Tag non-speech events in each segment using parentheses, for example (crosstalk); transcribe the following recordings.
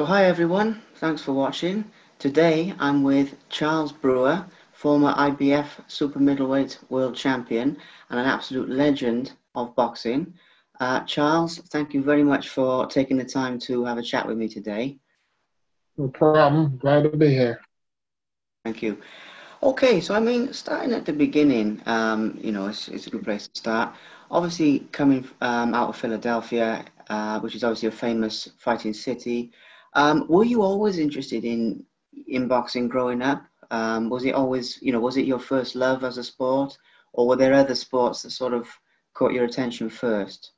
So hi everyone, thanks for watching. Today I'm with Charles Brewer, former IBF super middleweight world champion and an absolute legend of boxing. Uh, Charles, thank you very much for taking the time to have a chat with me today. No problem. Glad to be here. Thank you. Okay, so I mean, starting at the beginning, um, you know, it's, it's, a good place to start. Obviously, coming um, out of Philadelphia, uh, which is obviously a famous fighting city, um, were you always interested in in boxing growing up? Um, was it always, you know, was it your first love as a sport, or were there other sports that sort of caught your attention first?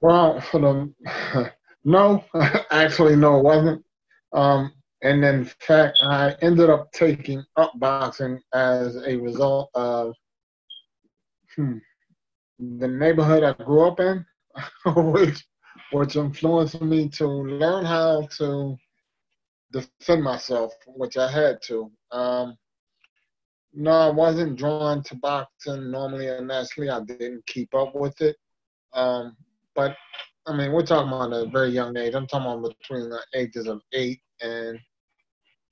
Well, (laughs) no, (laughs) actually, no, it wasn't. Um, and in fact, I ended up taking up boxing as a result of hmm, the neighborhood I grew up in, (laughs) which which influenced me to learn how to defend myself, which I had to. Um, no, I wasn't drawn to boxing normally and naturally. I didn't keep up with it. Um, but I mean, we're talking about a very young age. I'm talking about between the ages of eight and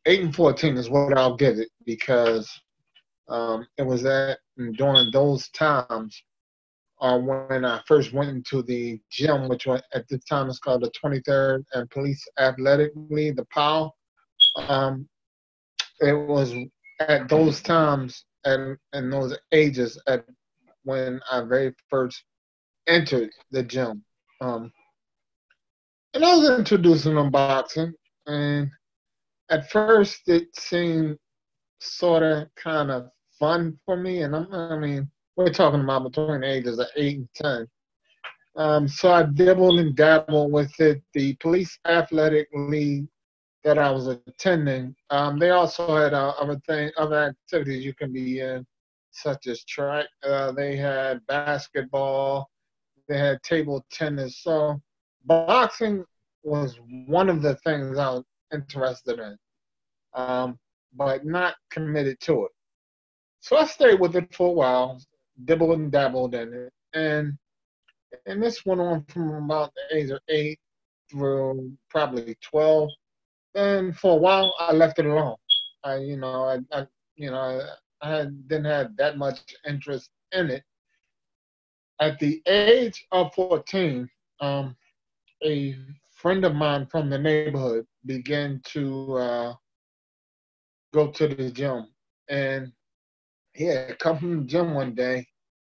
eight and fourteen is what I'll give it because um, it was at during those times uh, when I first went into the gym, which at the time was called the 23rd and Police Athletic League, the POW. Um, it was at those times and in those ages at when I very first entered the gym. Um, and I was introducing them boxing, and at first it seemed sort of kind of fun for me. And I'm, I mean, we're talking about between the ages of eight and ten. Um, so I dabbled and dabbled with it. The police athletic league that I was attending, um, they also had uh, other thing, other activities you can be in, such as track. Uh, they had basketball. They had table tennis. So boxing was one of the things I was interested in, um, but not committed to it. So I stayed with it for a while, dibbled and dabbled in it, and and this went on from about the age of eight through probably twelve. And for a while, I left it alone. I, you know, I, I you know, I, I didn't have that much interest in it. At the age of 14, um, a friend of mine from the neighborhood began to uh, go to the gym. And he had come from the gym one day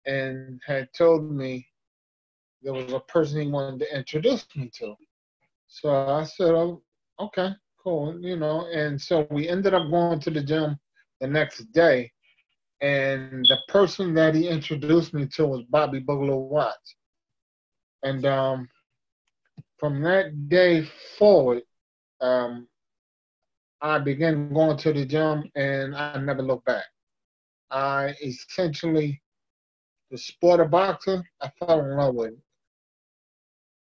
and had told me there was a person he wanted to introduce me to. So I said, oh, okay, cool, you know. And so we ended up going to the gym the next day. And the person that he introduced me to was Bobby Boogaloo Watts. And um, from that day forward, um, I began going to the gym and I never looked back. I essentially the sport of boxing, I fell in love with it.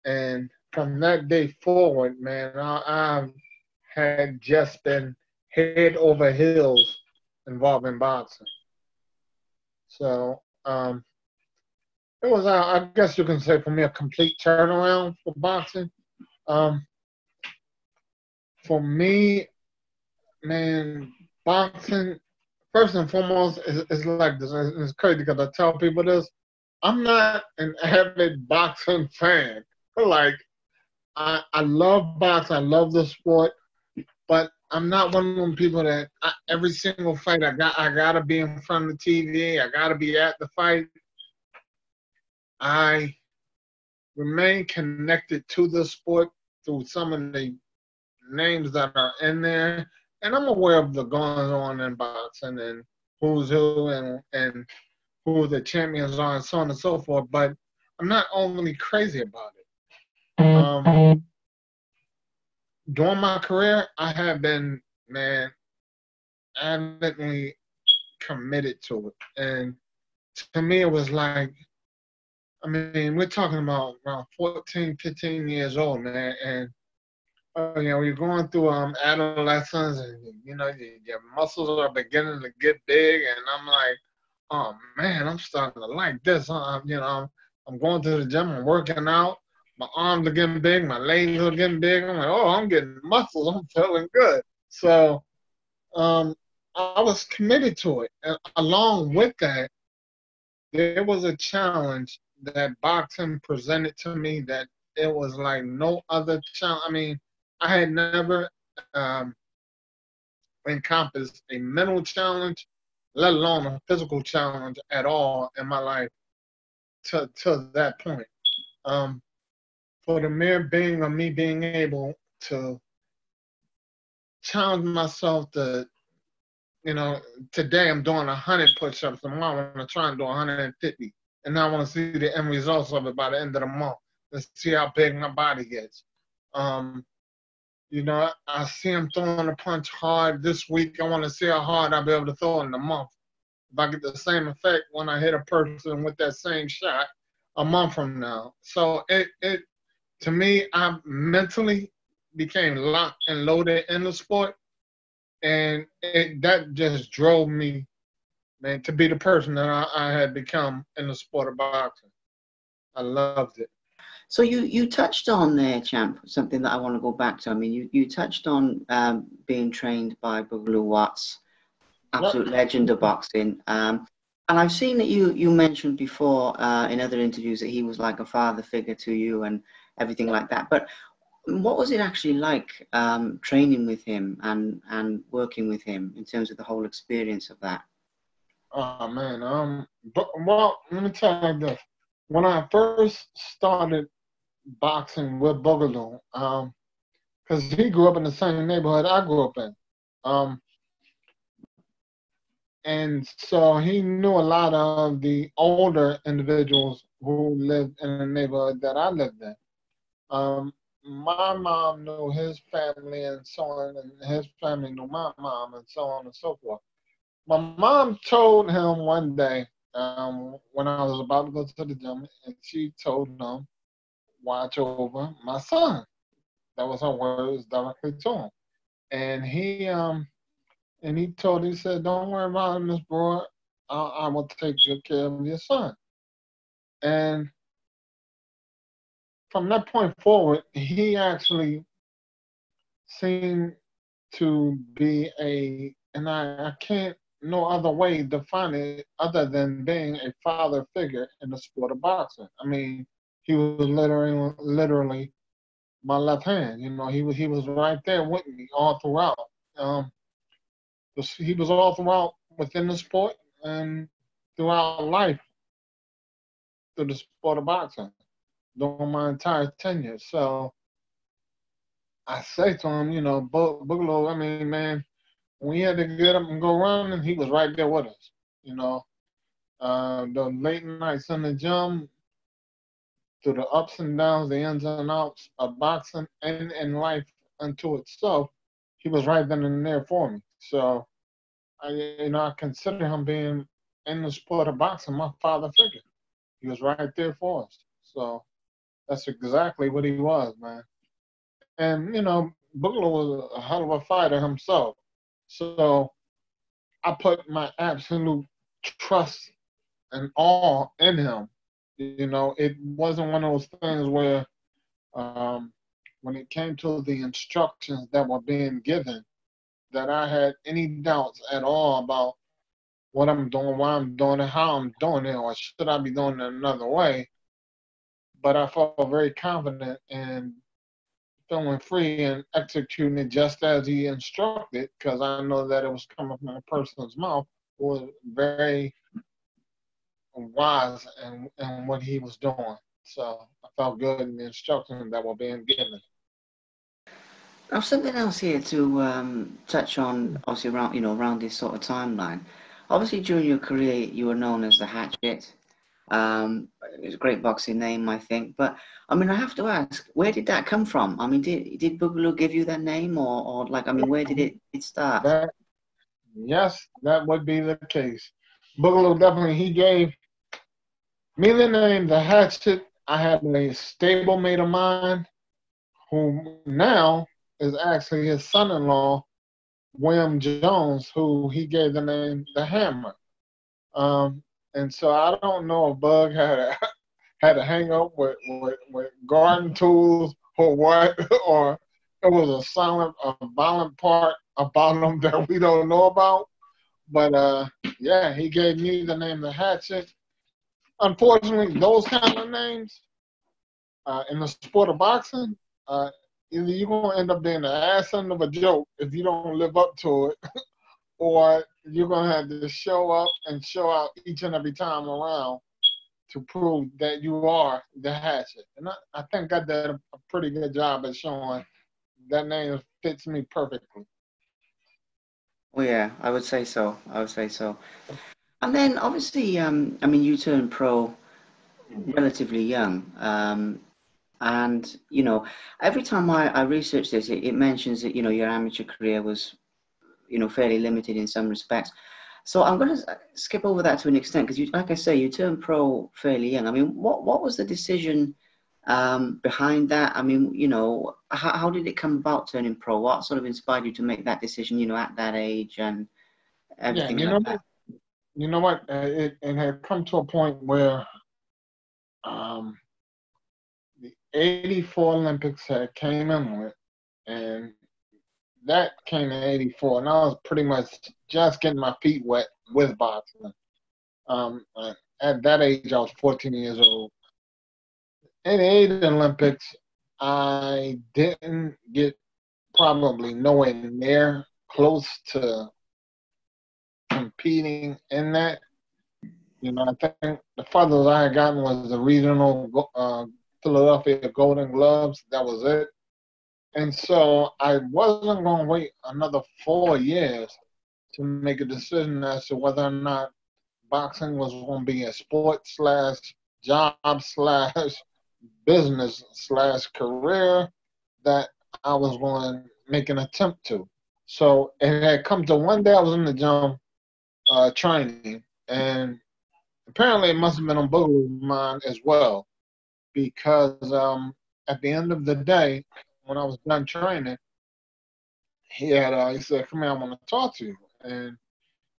And from that day forward, man, I, I had just been head over heels involved in boxing. So um, it was, uh, I guess you can say, for me, a complete turnaround for boxing. Um, for me, man, boxing first and foremost, it's, it's like this. It's crazy because I tell people this. I'm not an (laughs) avid boxing fan. Like, I I love boxing. I love the sport, but I'm not one of them people that I, every single fight I got I gotta be in front of the TV. I gotta be at the fight. I remain connected to the sport through some of the names that are in there and I'm aware of the goings on in boxing and who's who and and who the champions are and so on and so forth. But I'm not overly crazy about it. Um, during my career, I have been man adamantly committed to it, and to me, it was like. I mean, we're talking about around 14, 15 years old, man, and you know, you're going through um adolescence, and you know your, your muscles are beginning to get big, and I'm like, oh man, I'm starting to like this. Huh? You know, I'm, I'm going to the gym, I'm working out, my arms are getting big, my legs are getting big. I'm like, oh, I'm getting muscles. I'm feeling good. So um, I was committed to it. And along with that, there was a challenge that boxing presented to me that it was like no other challenge. I mean, I had never um, encompassed a mental challenge, let alone a physical challenge at all in my life to, to that point. Um, for the mere being of me being able to challenge myself to, you know, today I'm doing 100 push-ups, tomorrow I'm going to try and do 150. And I want to see the end results of it by the end of the month and see how big my body gets. Um, you know, I see him throwing a punch hard this week. I want to see how hard I'll be able to throw in a month. If I get the same effect when I hit a person with that same shot a month from now. So it, it to me, I mentally became locked and loaded in the sport. And it, that just drove me, man, to be the person that I, I had become in the sport of boxing. I loved it. So you you touched on there, champ, something that I want to go back to. I mean, you you touched on um, being trained by Boogaloo Watts, absolute yep. legend of boxing. Um, and I've seen that you you mentioned before uh, in other interviews that he was like a father figure to you and everything like that. But what was it actually like um, training with him and and working with him in terms of the whole experience of that? Oh man, um, but well, let me tell you this: when I first started boxing with Boogaloo, um, because he grew up in the same neighborhood I grew up in. Um, and so he knew a lot of the older individuals who lived in the neighborhood that I lived in. Um, my mom knew his family and so on, and his family knew my mom and so on and so forth. My mom told him one day um, when I was about to go to the gym, and she told him watch over my son. That was her words directly to him. And he um and he told he said, Don't worry about him, Miss Broad. I, I will take good care of your son. And from that point forward, he actually seemed to be a, and I, I can't no other way define it other than being a father figure in the sport of boxing. I mean, he was literally literally my left hand. You know, he was he was right there with me all throughout. Um, he was all throughout within the sport and throughout life through the sport of boxing during my entire tenure. So I say to him, you know, Bo- I mean, man, we had to get up and go running, he was right there with us. You know, uh, the late nights in the gym, through the ups and downs, the ins and outs of boxing and in life unto itself, he was right then and there for me. So, I, you know, I consider him being in the sport of boxing my father figure. He was right there for us. So, that's exactly what he was, man. And you know, Boogaloo was a hell of a fighter himself. So, I put my absolute trust and awe in him you know, it wasn't one of those things where um, when it came to the instructions that were being given, that I had any doubts at all about what I'm doing, why I'm doing it, how I'm doing it, or should I be doing it another way. But I felt very confident in feeling free and executing it just as he instructed, because I know that it was coming from a person's mouth was very wise in, and what he was doing. So I felt good in the instructions that were being given. Now, something else here to um, touch on, obviously around you know around this sort of timeline. Obviously, during your career, you were known as the Hatchet. Um, it was a great boxing name, I think. But I mean, I have to ask, where did that come from? I mean, did did Boogaloo give you that name, or, or like, I mean, where did it, it start? That, yes, that would be the case. Boogaloo definitely he gave me the name the hatchet. I had a stablemate of mine who now is actually his son-in-law, William Jones, who he gave the name the Hammer. Um, and so I don't know if Bug had a (laughs) had a hang up with, with, with garden tools or what, (laughs) or it was a silent, a violent part about him (laughs) that we don't know about. But uh, yeah, he gave me the name the Hatchet. Unfortunately, those kind of names uh, in the sport of boxing, uh, either you're gonna end up being the ass end of a joke if you don't live up to it, (laughs) or you're gonna have to show up and show out each and every time around to prove that you are the hatchet. And I, I think I did a, a pretty good job at showing that name fits me perfectly. Well, yeah, I would say so. I would say so. And then obviously, um, I mean, you turned pro relatively young. Um, and, you know, every time I, I research this, it, it mentions that, you know, your amateur career was, you know, fairly limited in some respects. So I'm going to skip over that to an extent because, like I say, you turned pro fairly young. I mean, what what was the decision um, behind that? I mean, you know, how, how did it come about turning pro? What sort of inspired you to make that decision? You know, at that age and everything yeah, like know, that. You know what? Uh, it, it had come to a point where um, the '84 Olympics had came in with, and that came in '84, and I was pretty much just getting my feet wet with boxing. Um, at that age, I was 14 years old. In the '80 Olympics, I didn't get probably nowhere near close to competing in that. You know, I think the farthest I had gotten was the regional uh, Philadelphia Golden Gloves. That was it. And so I wasn't going to wait another four years to make a decision as to whether or not boxing was going to be a sport slash job slash business slash career that I was going to make an attempt to. So it had come to one day I was in the gym uh, training, and apparently it must have been on Boogaloo's mind as well, because um, at the end of the day, when I was done training, he had uh, he said, "Come here, I want to talk to you." And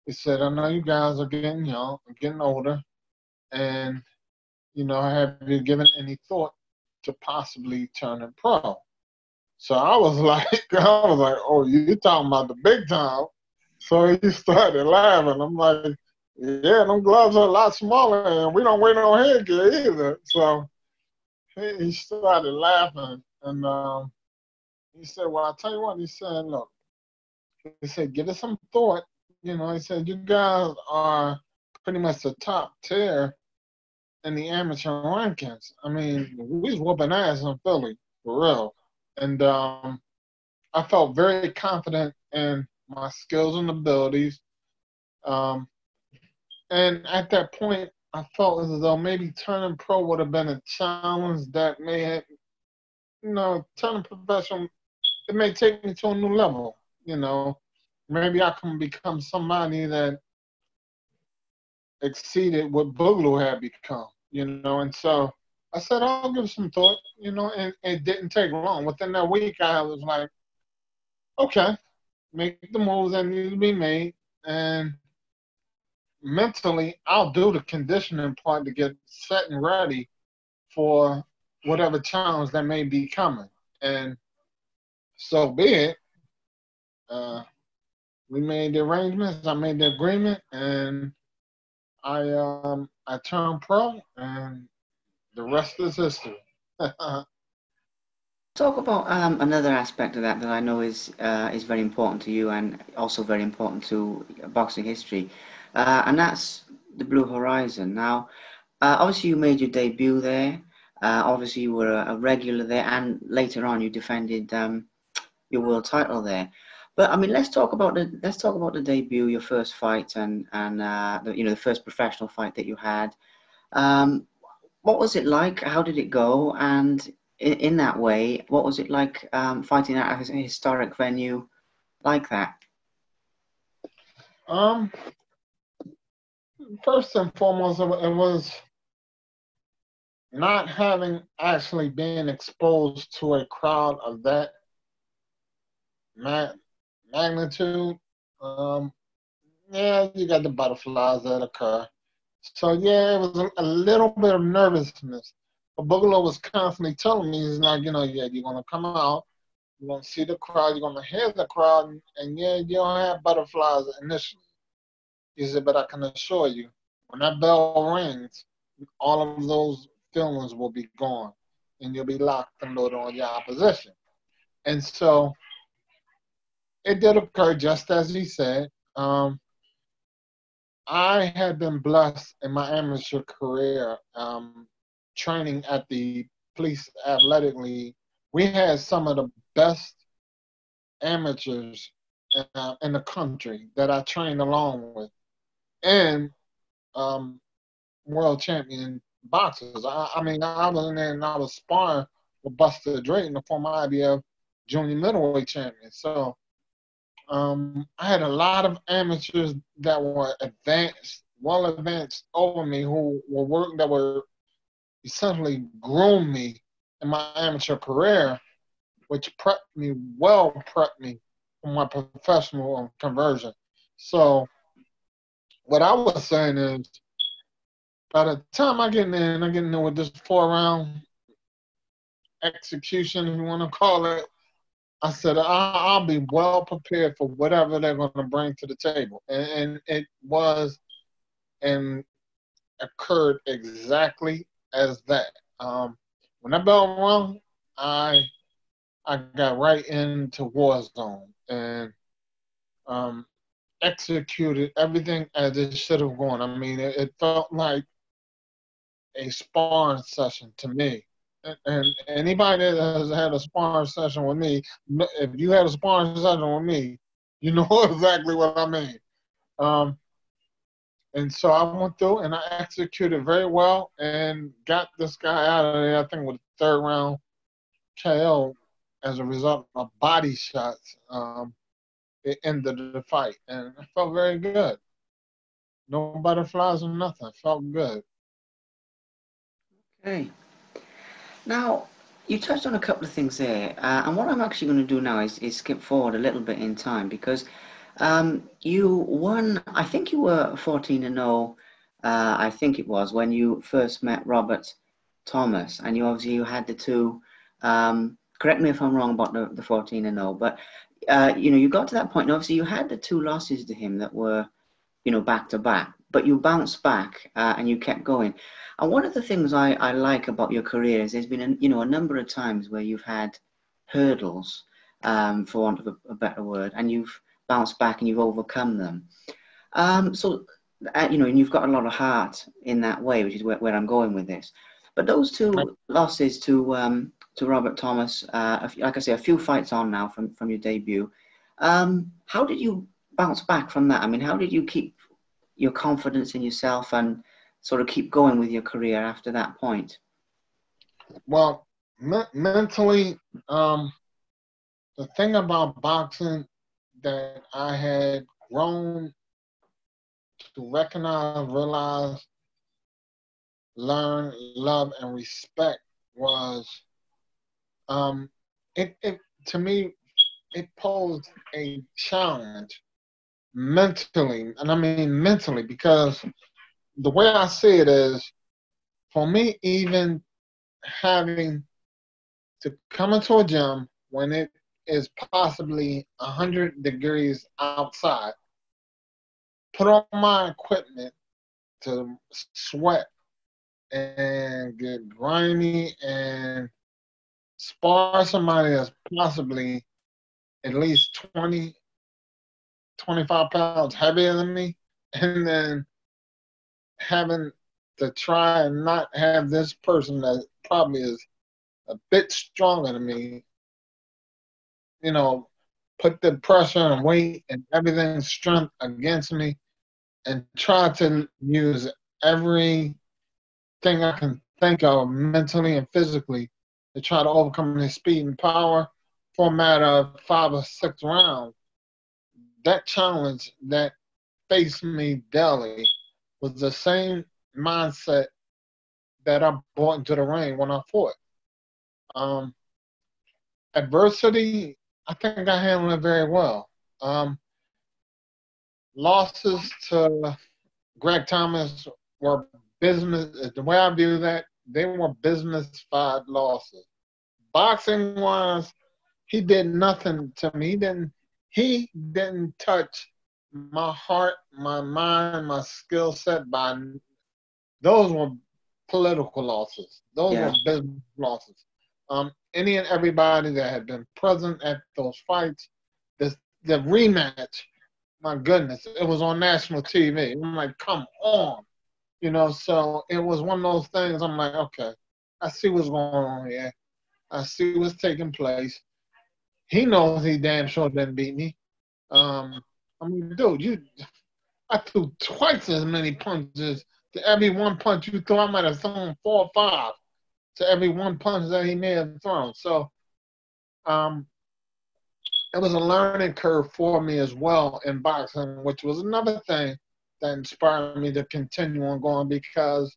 he said, "I know you guys are getting young, getting older, and you know, have you given any thought to possibly turning pro?" So I was (laughs) like, I was like, "Oh, you're talking about the big time?" So he started laughing. I'm like, "Yeah, them gloves are a lot smaller, and we don't wear no headgear either." So he, he started laughing, and um, he said, Well, I'll tell you what, he said, Look, he said, Give it some thought. You know, he said, You guys are pretty much the top tier in the amateur rankings. I mean, we was whooping ass in Philly, for real. And um, I felt very confident in my skills and abilities. Um, and at that point, I felt as though maybe turning pro would have been a challenge that may have, you know, turning professional it may take me to a new level. You know, maybe I can become somebody that exceeded what Boogaloo had become. You know, and so I said I'll give some thought. You know, and it didn't take long. Within that week, I was like, okay, make the moves that need to be made, and mentally, I'll do the conditioning part to get set and ready for whatever challenge that may be coming. And so be it. Uh, we made the arrangements. I made the agreement, and I um I turned pro, and the rest is history. (laughs) Talk about um, another aspect of that that I know is uh, is very important to you and also very important to boxing history, uh, and that's the Blue Horizon. Now, uh, obviously you made your debut there. Uh, obviously you were a, regular there, and later on you defended um, your world title there. But I mean, let's talk about the let's talk about the debut, your first fight, and and uh, the, you know the first professional fight that you had. Um, what was it like? How did it go? And in, in that way, what was it like um, fighting at a historic venue like that? Um, first and foremost, it was not having actually been exposed to a crowd of that magnitude, um, yeah, you got the butterflies that occur. So yeah, it was a, a little bit of nervousness. Boogaloo was constantly telling me, he's like, you know, yeah, you're gonna come out, you're gonna see the crowd, you're gonna hear the crowd, and, and yeah, you don't have butterflies initially. He said, but I can assure you, when that bell rings, all of those feelings will be gone, and you'll be locked and loaded on your opposition. And so it did occur just as he said. Um, I had been blessed in my amateur career um, training at the police athletic league. We had some of the best amateurs uh, in the country that I trained along with, and um, world champion boxers. I, I, mean, I was in there and I was sparring with Buster Drayton, the former IBF junior middleweight champion. So um, I had a lot of amateurs that were advanced, well advanced over me, who were working that were essentially groomed me in my amateur career, which prepped me well, prepped me for my professional conversion. So, what I was saying is, by the time I get in, I get in there with this four round execution, if you want to call it, I said, I'll be well prepared for whatever they're going to bring to the table. And it was and occurred exactly as that. Um, when that bell rung, I I got right into war zone and um, executed everything as it should have gone. I mean, it, it felt like a sparring session to me and anybody that has had a sparring session with me, if you had a sparring session with me, you know (laughs) exactly what I mean. Um, and so I went through and I executed very well and got this guy out of there, I think, with third round KO as a result of body shots. Um, it ended the fight. And I felt very good. No butterflies or nothing. I felt good. Okay. Now, you touched on a couple of things there, uh, and what I'm actually going to do now is, is skip forward a little bit in time because um, you won, I think you were 14 and 0, uh, I think it was, when you first met Robert Thomas, and you obviously you had the two. Um, correct me if I'm wrong about the, the 14 and 0, but uh, you know you got to that point, and obviously you had the two losses to him that were, you know, back to back, but you bounced back uh, and you kept going. And one of the things I, I like about your career is there's been a, you know a number of times where you've had hurdles, um, for want of a, a, better word, and you've bounced back and you've overcome them. Um, so uh, you know, and you've got a lot of heart in that way, which is where, where I'm going with this. But those two losses to um, to Robert Thomas, uh, like I say, a few fights on now from from your debut. Um, how did you bounce back from that? I mean, how did you keep your confidence in yourself and sort of keep going with your career after that point? Well, me- mentally, um, the thing about boxing that I had grown to recognize, realize, learn, love, and respect was um, it, it to me it posed a challenge mentally, and I mean mentally because the way I see it is, for me, even having to come into a gym when it is possibly 100 degrees outside, put on my equipment to sweat and get grimy and spar somebody that's possibly at least 20, 25 pounds heavier than me, and then having to try and not have this person that probably is a bit stronger than me, you know, put the pressure and weight and everything strength against me and try to use everything I can think of mentally and physically to try to overcome his speed and power for a matter of five or six rounds. That challenge that faced me daily was the same mindset that I brought into the ring when I fought. Um, adversity, I think I handled it very well. Um, losses to Greg Thomas were business. The way I view that, they were business five losses. Boxing wise, he did nothing to me. He didn't. He didn't touch my heart, my mind, my skill set. By those were political losses. Those yeah. were business losses. Um, any and everybody that had been present at those fights, the the rematch. My goodness, it was on national TV. I'm like, come on, you know. So it was one of those things. I'm like, okay, I see what's going on here. I see what's taking place. He knows he damn sure didn't beat me. Um, I mean, dude, you, I threw twice as many punches to every one punch you threw. I might have thrown four or five to every one punch that he may have thrown. So, um, it was a learning curve for me as well in boxing, which was another thing that inspired me to continue on going because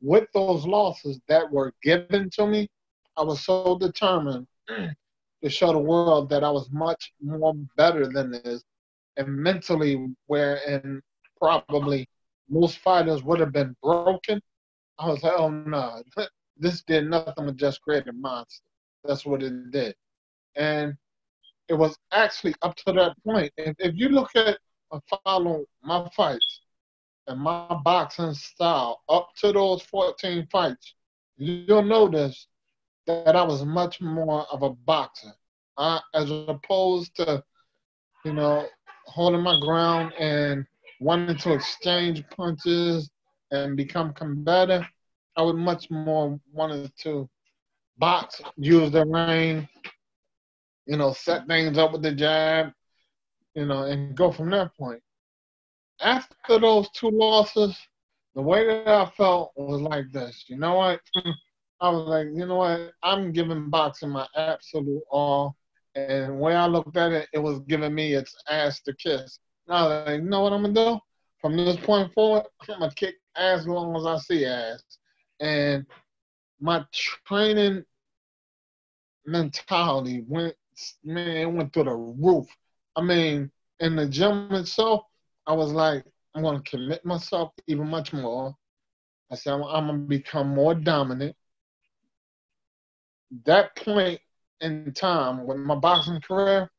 with those losses that were given to me, I was so determined (clears throat) to show the world that I was much more better than this and mentally wherein probably most fighters would have been broken. I was like, oh no, (laughs) this did nothing but just create a monster. That's what it did. And it was actually up to that point. If, if you look at and follow my fights and my boxing style up to those 14 fights, you'll notice that I was much more of a boxer, uh, as opposed to, you know, holding my ground and wanting to exchange punches and become combative. I would much more wanted to box, use the ring, you know, set things up with the jab, you know, and go from that point. After those two losses, the way that I felt was like this. You know what? (clears throat) I was like, you know what? I'm giving boxing my absolute all. And the way I looked at it, it was giving me its ass to kiss. And I like, you know what I'm to do? From this point forward, I'm to kick ass as long as I see ass. And my training mentality went, man, it went through the roof. I mean, in the gym itself, I was like, I'm to commit myself even much more. I said, I'm, I'm to become more dominant that point in time with my boxing career,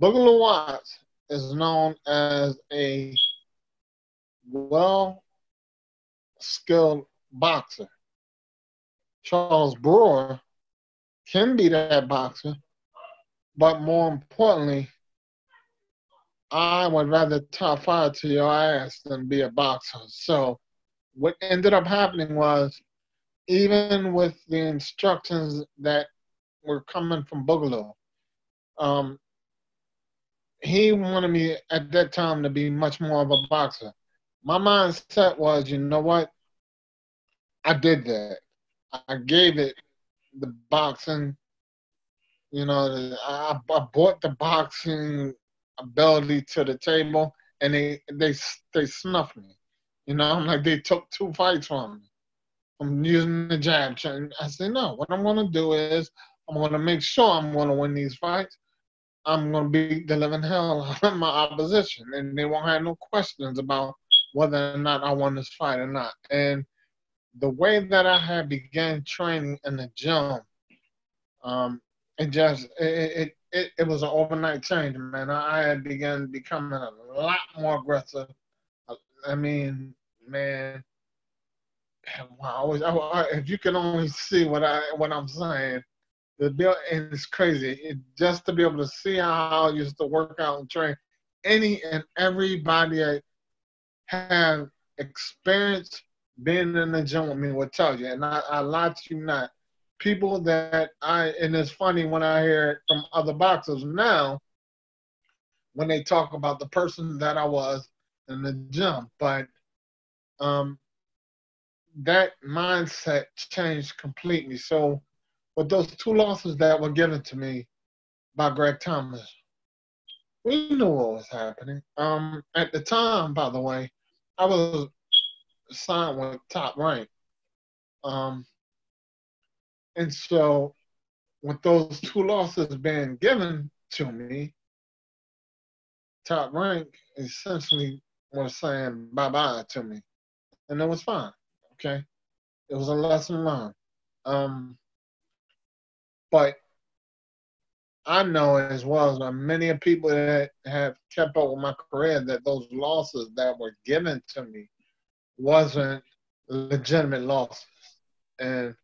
Boogaloo Watts is known as a well skilled boxer. Charles Brewer can be that boxer, but more importantly, I would rather top fire to your ass than be a boxer. So what ended up happening was even with the instructions that were coming from Boogaloo, um, he wanted me at that time to be much more of a boxer. My mindset was, you know what? I did that. I gave it the boxing. You know, I, I brought the boxing ability to the table, and they they they snuffed me. You know, I'm like they took two fights from me. I'm using the jab. I said, no, what I'm to do is I'm to make sure I'm to win these fights. I'm going to beat the living hell (laughs) out of my opposition. And they won't have no questions about whether or not I won this fight or not. And the way that I had began training in the gym, um, it just, it, it, it, it was an overnight change, man. I had begun becoming a lot more aggressive. I mean, man, wow, if you can only see what I what I'm saying, the bill and it's crazy. It, just to be able to see how I used to work out and train, any and everybody I have experienced being in the gym with me will tell you, and I, I lie to you not. People that I and it's funny when I hear it from other boxers now when they talk about the person that I was in the gym, but um, that mindset changed completely. So, with those two losses that were given to me by Greg Thomas, we knew what was happening. Um, at the time, by the way, I was signed with Top Rank. Um, and so, with those two losses being given to me, Top Rank essentially was saying bye bye to me and it was fine. Okay, it was a lesson learned. Um, but I know as well as many people that have kept up with my career that those losses that were given to me wasn't legitimate losses. And,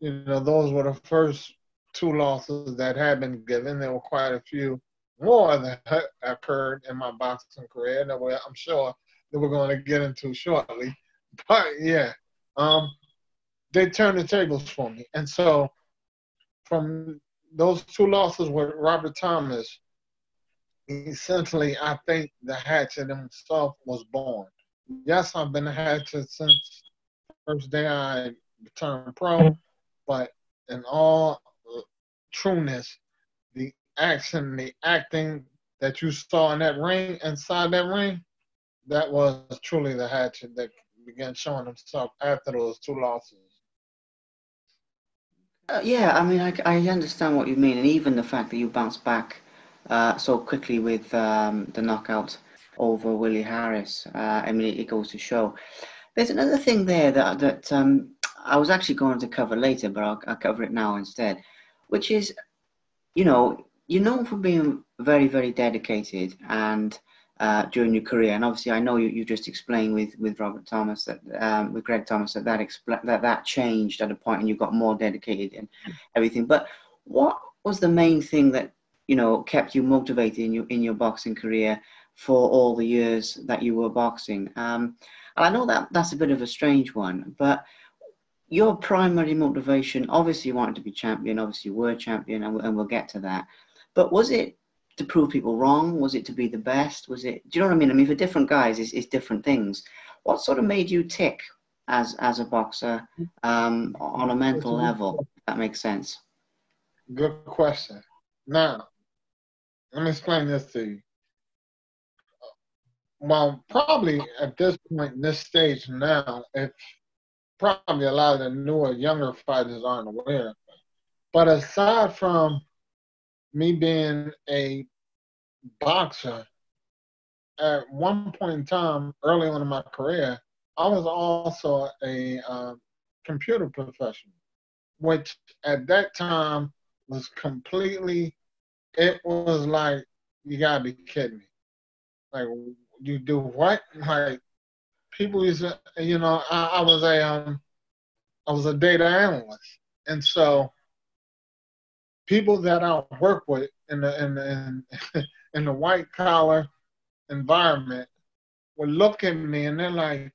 you know, those were the first two losses that had been given. There were quite a few more that occurred in my boxing career that we I'm sure that we're going to get into shortly. But yeah, um, they turned the tables for me. And so from those two losses with Robert Thomas, essentially, I think the Hatchet himself was born. Yes, I've been a Hatchet since first day I turned pro, but in all trueness, the action, the acting that you saw in that ring, inside that ring, that was truly the Hatchet that began showing himself after those two losses. Uh, yeah, I mean, I, I understand what you mean, and even the fact that you bounced back uh, so quickly with um, the knockout over Willie Harris. Uh, I mean, it, goes to show. There's another thing there that that um, I was actually going to cover later, but I'll, I'll cover it now instead, which is, you know, you're known for being very, very dedicated and uh, during your career. And obviously, I know you, you just explained with, with Robert Thomas that um, with Greg Thomas that that, expl- that that changed at a point and you got more dedicated and everything. But what was the main thing that you know kept you motivated in your in your boxing career for all the years that you were boxing? Um, and I know that that's a bit of a strange one, but your primary motivation, obviously, you wanted to be champion. Obviously, you were champion, and, and we'll get to that. But was it to prove people wrong? Was it to be the best? Was it? Do you know what I mean? I mean, for different guys, it's, it's different things. What sort of made you tick as as a boxer um, on a mental level? If that makes sense. Good question. Now, let me explain this to you. Well, probably at this point in this stage now, if probably a lot of the newer, younger fighters aren't aware. But aside from me being a boxer, at one point in time, early on in my career, I was also a uh, computer professional, which at that time was completely, it was like, you gotta be kidding me. Like, you do what? Like, people to, you know, I, I was a, um, I was a data analyst. And so people that I work with in the in the, in, (laughs) in the white collar environment would look at me and they're like,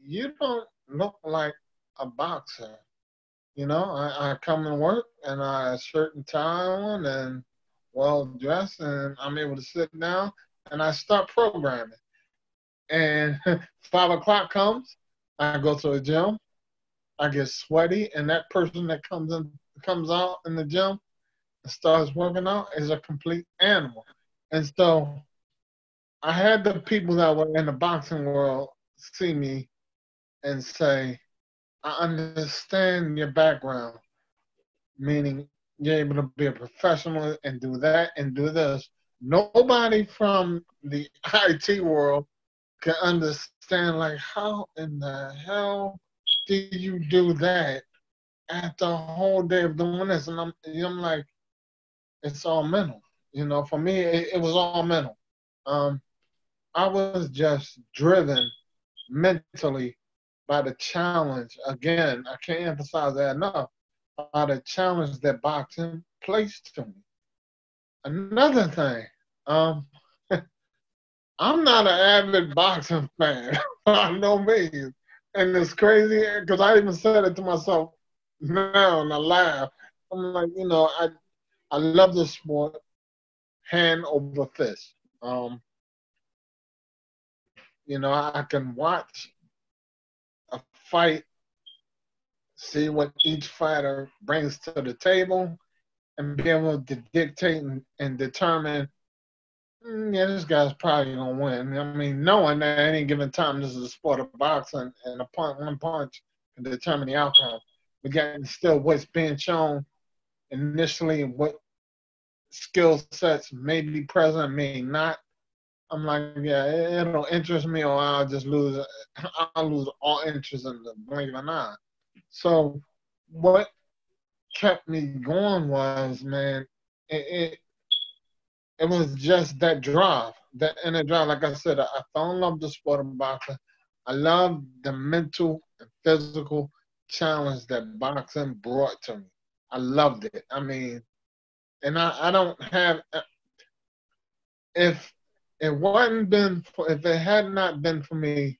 "You don't look like a boxer." You know, I, I come and work and I a shirt and tie on and well dressed and I'm able to sit down and I start programming. And (laughs) five o'clock comes, I go to the gym, I get sweaty, and that person that comes in comes out in the gym and starts working out is a complete animal. And so I had the people that were in the boxing world see me and say, I understand your background, meaning you're able to be a professional and do that and do this. Nobody from the IT world can understand, like, how in the hell did you do that after a whole day of doing this, and I'm, I'm like, it's all mental. You know, for me, it, it was all mental. Um, I was just driven mentally by the challenge. Again, I can't emphasize that enough. By the challenge that boxing placed to me. Another thing, um, (laughs) I'm not an avid boxing (laughs) fan by no means. And it's crazy because I even said it to myself now and I laugh. I'm like, you know, I I love the sport hand over fist. Um, you know, I can watch a fight, see what each fighter brings to the table, and be able to dictate and, and determine, Mm, yeah, this guy's probably gonna win. I mean, knowing that at any given time this is a sport of boxing, and a punch, one punch can determine the outcome But again, still what's being shown initially and what skill sets may be present, may not. I'm like, yeah, it, will interest me, or I'll just lose. (laughs) I'll lose all interest in the blink of an eye. So, what kept me going was, man, it, it, it was just that drive, that inner drive. Like I said, I, I fell in love with the sport of boxing. I love the mental and physical challenge that boxing brought to me. I loved it. I mean, and I, I don't have uh, if it wasn't been for, if it had not been for me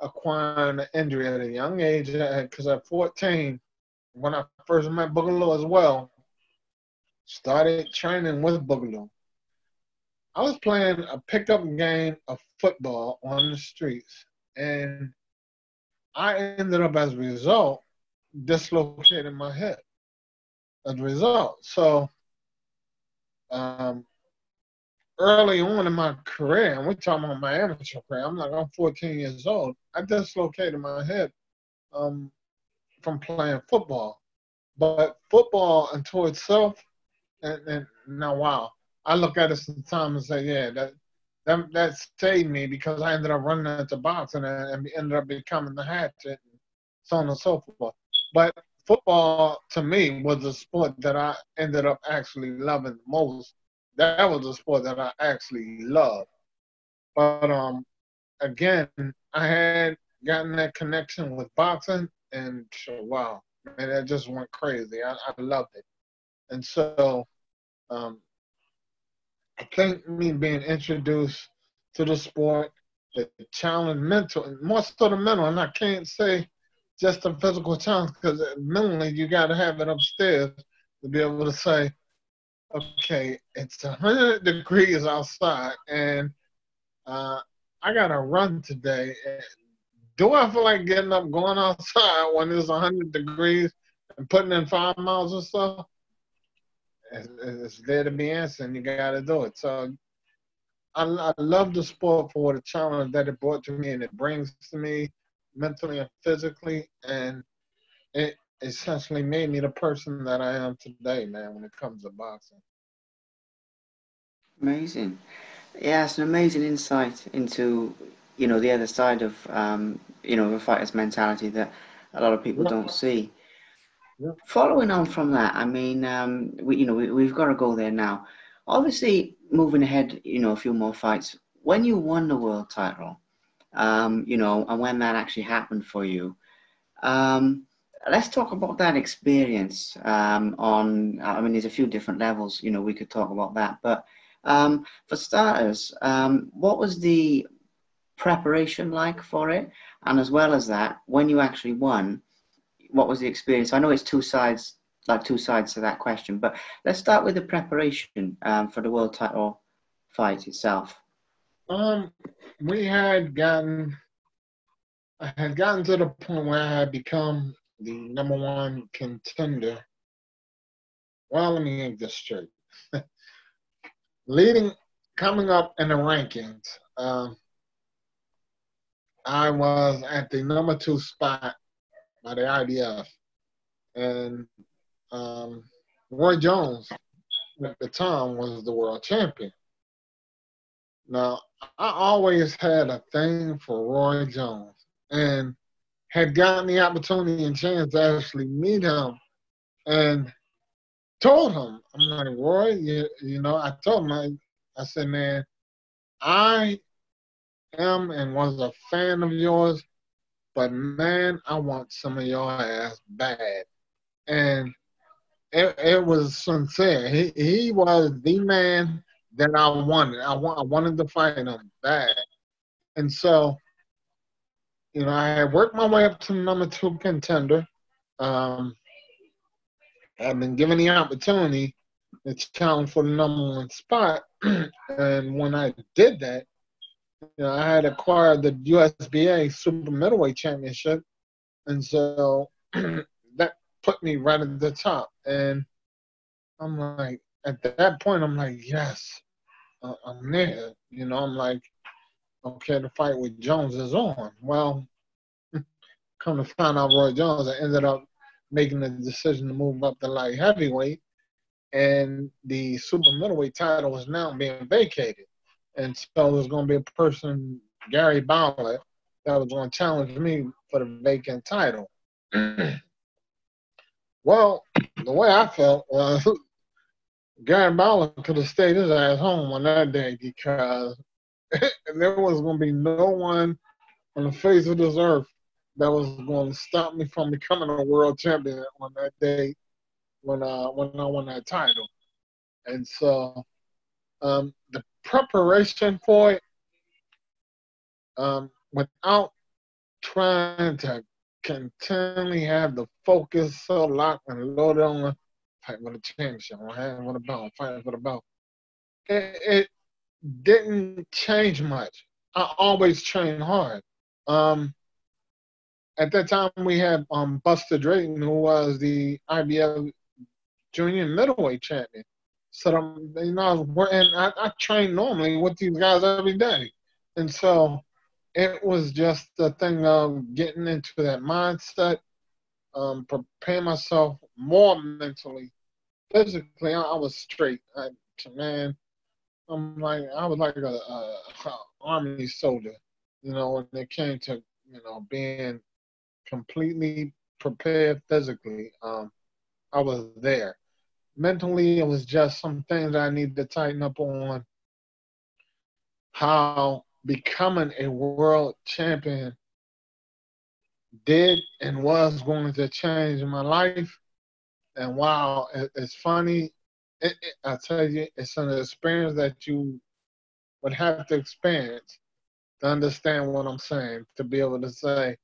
acquiring an injury at a young age, uh, because at 14, when I first met Boogaloo as well, started training with Boogaloo. I was playing a pickup game of football on the streets, and I ended up as a result dislocating my hip. As a result, so um, early on in my career, and we're talking about my amateur career, I'm like, I'm 14 years old. I dislocated my hip um, from playing football. But football unto itself, and, and now, wow, I look at it sometimes and say, yeah, that that that saved me because I ended up running into boxing and, and ended up becoming the hatchet and so on and so forth. But football to me was a sport that I ended up actually loving most that was a sport that I actually loved. But um, again, I had gotten that connection with boxing, and wow, man, that just went crazy. I, I loved it, and so um, I think me being introduced to the sport, the challenge mental, and more so the mental, and I can't say just the physical challenge because mentally you got to have it upstairs to be able to say, okay, it's 100 degrees outside and uh, I got to run today. Do I feel like getting up, going outside when it's 100 degrees and putting in five miles or so? It's, there to be answered, and you got to do it. So I, I love the sport for the challenge that it brought to me and it brings to me mentally and physically. And it, essentially made me the person that I am today, man, when it comes to boxing. Amazing. Yeah, it's an amazing insight into, you know, the other side of, um, you know, the fighter's mentality that a lot of people don't see. Following on from that, I mean, um, we, you know, we, we've got to go there now. Obviously, moving ahead, you know, a few more fights. When you won the world title, um, you know, and when that actually happened for you, um, let's talk about that experience um, on i mean there's a few different levels you know we could talk about that but um, for starters um, what was the preparation like for it and as well as that when you actually won what was the experience i know it's two sides like two sides to that question but let's start with the preparation um, for the world title fight itself um we had gotten I had gotten to the point where I had become the number one contender. Well, let me get this straight. (laughs) Leading, coming up in the rankings, uh, I was at the number two spot by the IBF. and um, Roy Jones at the time was the world champion. Now, I always had a thing for Roy Jones, and had gotten the opportunity and chance to actually meet him and told him, I'm like, Roy, you, you know, I told him, I, I said, man, I am and was a fan of yours, but man, I want some of your ass bad. And it, it was sincere. He, he was the man that I wanted. I, want, I wanted to fight him bad. And so you know, I worked my way up to number two contender. Um, I've been given the opportunity to challenge for the number one spot, (clears throat) and when I did that, you know, I had acquired the USBA Super Middleweight Championship, and so (clears throat) that put me right at the top. And I'm like, at that point, I'm like, yes, uh, I'm there. You know, I'm like, okay, the fight with Jones is on. Well, (laughs) come to find out Roy Jones, I ended up making the decision to move up to light heavyweight, and the super middleweight title is now being vacated. And so there's going to be a person, Gary Ballard, that was going to challenge me for the vacant title. well, the way I felt was (laughs) Gary Ballard could have stayed his ass home on that day because (laughs) there was going to be no one on the face of this earth that was going to stop me from becoming a world champion on that day when uh when I won that title. And so um, the preparation for it, um, without trying to continually have the focus so locked and loaded on the fight for the championship, fighting for the belt, fighting for the belt. It, it didn't change much. I always trained hard. Um, at that time, we had um, Buster Drayton, who was the IBF junior middleweight champion. So I'm, you know, and I, I train normally with these guys every day, and so it was just a thing of getting into that mindset, um, prepare myself more mentally, physically. I, I was straight. I, man, I'm like I was like a, a, a army soldier, you know, when it came to you know being completely prepared physically. Um, I was there mentally, it was just some things I needed to tighten up on. How becoming a world champion did and was going to change my life. And wow, it, it's funny. It, it, I tell you, it's an experience that you would have to experience to understand what I'm saying, to be able to say,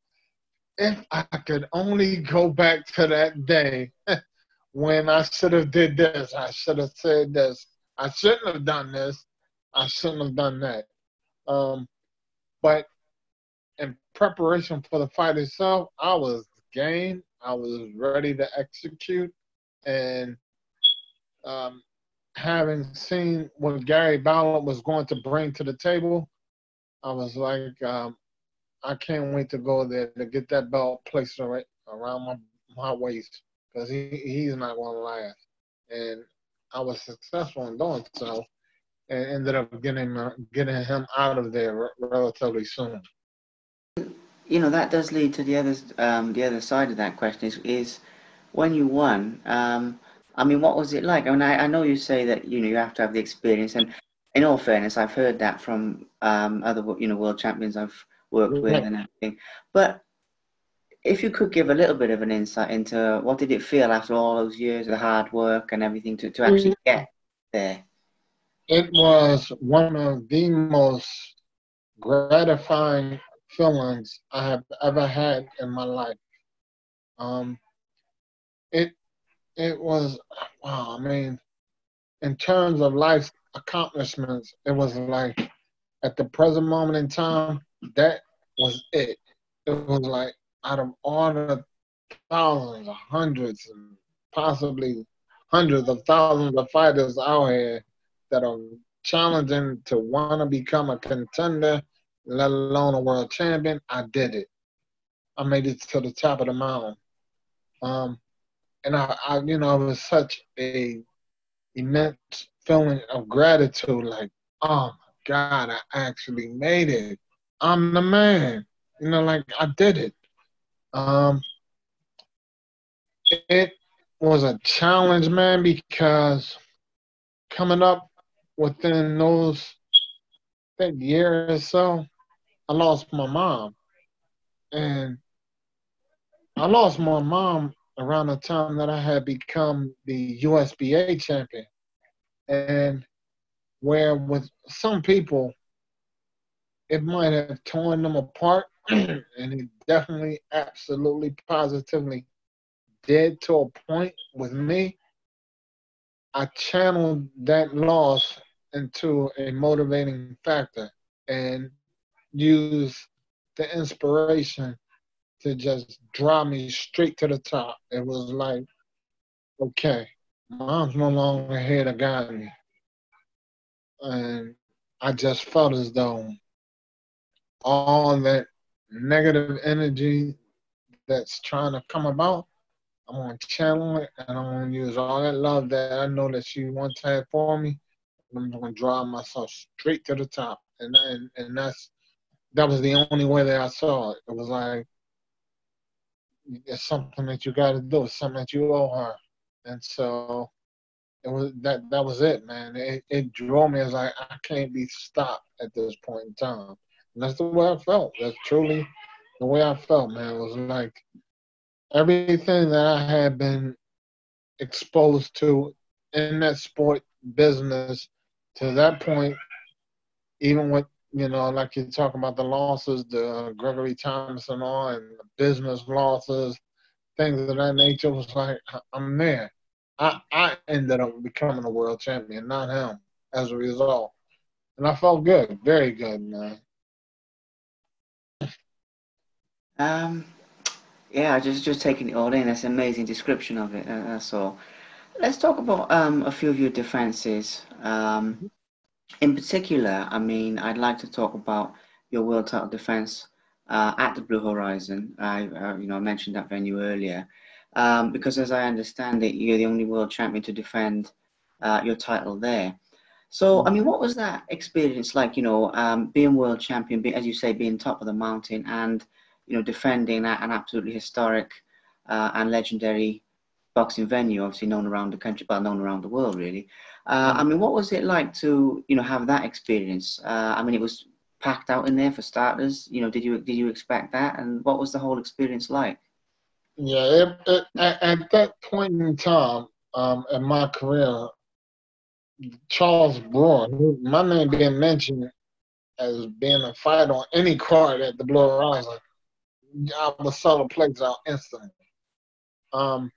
if I could only go back to that day (laughs) when I should have did this, I should have said this. I shouldn't have done this. I shouldn't have done that. Um, but in preparation for the fight itself, I was game. I was ready to execute, and um, having seen what Gary Ballard was going to bring to the table, I was like, um, I can't wait to go there to get that belt placed around my my waist because he, he's not going to last. And I was successful in doing so and ended up getting getting him out of there relatively soon. You know that does lead to the other um, the other side of that question is is when you won. Um, I mean, what was it like? I mean, I, I know you say that you know you have to have the experience, and in all fairness, I've heard that from um, other you know world champions I've worked with and everything. But if you could give a little bit of an insight into what did it feel after all those years of hard work and everything to, to actually mm-hmm. get there? It was one of the most gratifying feelings I have ever had in my life. Um, it it was wow. I mean, in terms of life accomplishments, it was like at the present moment in time, that was it. It was like out of all the thousands, hundreds, and possibly hundreds of thousands of fighters out here that are challenging to want to become a contender, let alone a world champion, I did it. I made it to the top of the mountain. Um, and I, I, you know, it was such a immense feeling of gratitude, like, oh my God, I actually made it. I'm the man. You know, like I did it. Um, it was a challenge, man, because coming up within those that year or so, I lost my mom. And I lost my mom around the time that I had become the USBA champion. And where with some people, it might have torn them apart (clears throat) and he definitely, absolutely, positively did to a point with me. I channeled that loss into a motivating factor and used the inspiration to just draw me straight to the top. It was like, okay, mom's no longer here to guide me. And I just felt as though all that negative energy that's trying to come about, I'm going to channel it and I'm going to use all that love that I know that she once had for me, I'm gonna drive myself straight to the top, and and and that's that was the only way that I saw it. It was like it's something that you got to do. It's something that you owe her, and so it was that. That was it, man. It, it drove me. as like I can't be stopped at this point in time, and that's the way I felt. That's truly the way I felt, man. It was like everything that I had been exposed to in that sport business to that point, even with you know, like you're talking about the losses, the uh, Gregory Thomas and all, and the business losses, things of that nature. Was like I'm there. I I ended up becoming a world champion, not him, as a result, and I felt good, very good, man. Um, yeah, just just taking it all in. That's an amazing description of it. Uh, that's all. Let's talk about um, a few of your defenses. Um, in particular, I mean, I'd like to talk about your world title defense uh, at the Blue Horizon. I, uh, you know, I mentioned that venue earlier um, because, as I understand it, you're the only world champion to defend uh, your title there. So, I mean, what was that experience like? You know, um, being world champion, be, as you say, being top of the mountain, and you know, defending an absolutely historic uh, and legendary boxing venue, obviously known around the country, but known around the world, really. Uh, I mean, what was it like to you know have that experience? Uh, I mean, it was packed out in there for starters. You know, did you did you expect that? And what was the whole experience like? Yeah, it, it, at, at, that point in time um, in my career, Charles Brewer, my name being mentioned as being a fight on any card at the Blue Horizon, I sell the place out instantly. Um,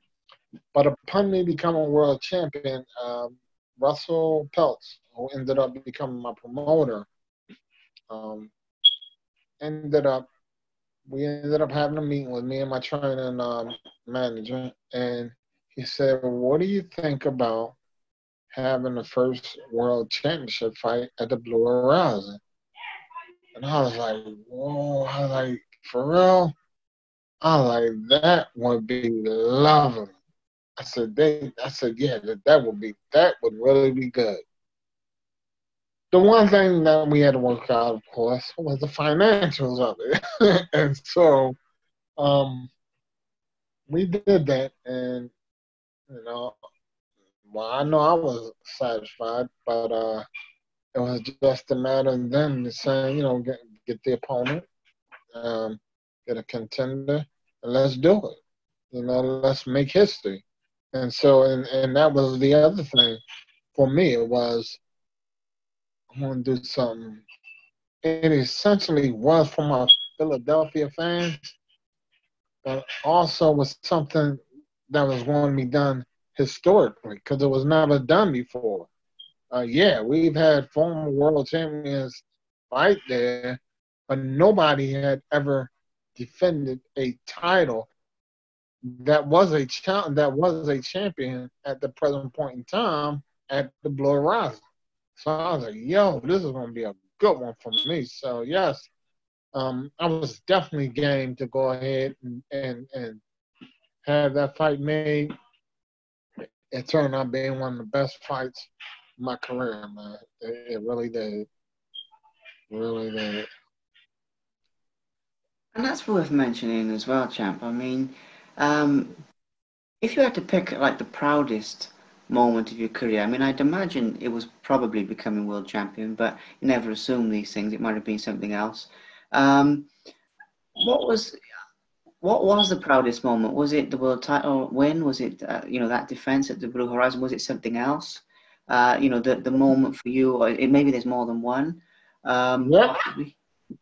but upon me becoming world champion, um, Russell Peltz, who ended up becoming my promoter, um, ended up we ended up having a meeting with me and my training um, manager, and he said, "What do you think about having the first world championship fight at the Blue Horizon?" And I was like, "Whoa!" I was like, "For real?" I was like, "That would be lovely." I said, they, I said, yeah, that, that would be, that would really be good. The one thing that we had to work out, of course, was the financials of it. (laughs) and so, um, we did that, and you know, well, I know I was satisfied, but uh, it was just a matter of them saying, you know, get get the opponent, um, get a contender, and let's do it. You know, let's make history. And so, and, and that was the other thing for me. It was, I want to do something. It essentially was for my Philadelphia fans, but also was something that was going to be done historically because it was never done before. Uh, yeah, we've had former world champions fight there, but nobody had ever defended a title that was a cha- that was a champion at the present point in time at the Blue Horizon. So I was like, yo, this is gonna be a good one for me. So yes, um, I was definitely game to go ahead and, and, and have that fight made. It turned out being one of the best fights in my career, man. It, it really did. really did. And that's worth mentioning as well, champ. I mean, um, if you had to pick like the proudest moment of your career, I mean, I'd imagine it was probably becoming world champion, but you never assume these things. It might have been something else. Um, what was what was the proudest moment? Was it the world title win? Was it uh, you know that defense at the Blue Horizon? Was it something else? Uh, you know the the moment for you, or it, maybe there's more than one. Um, yeah.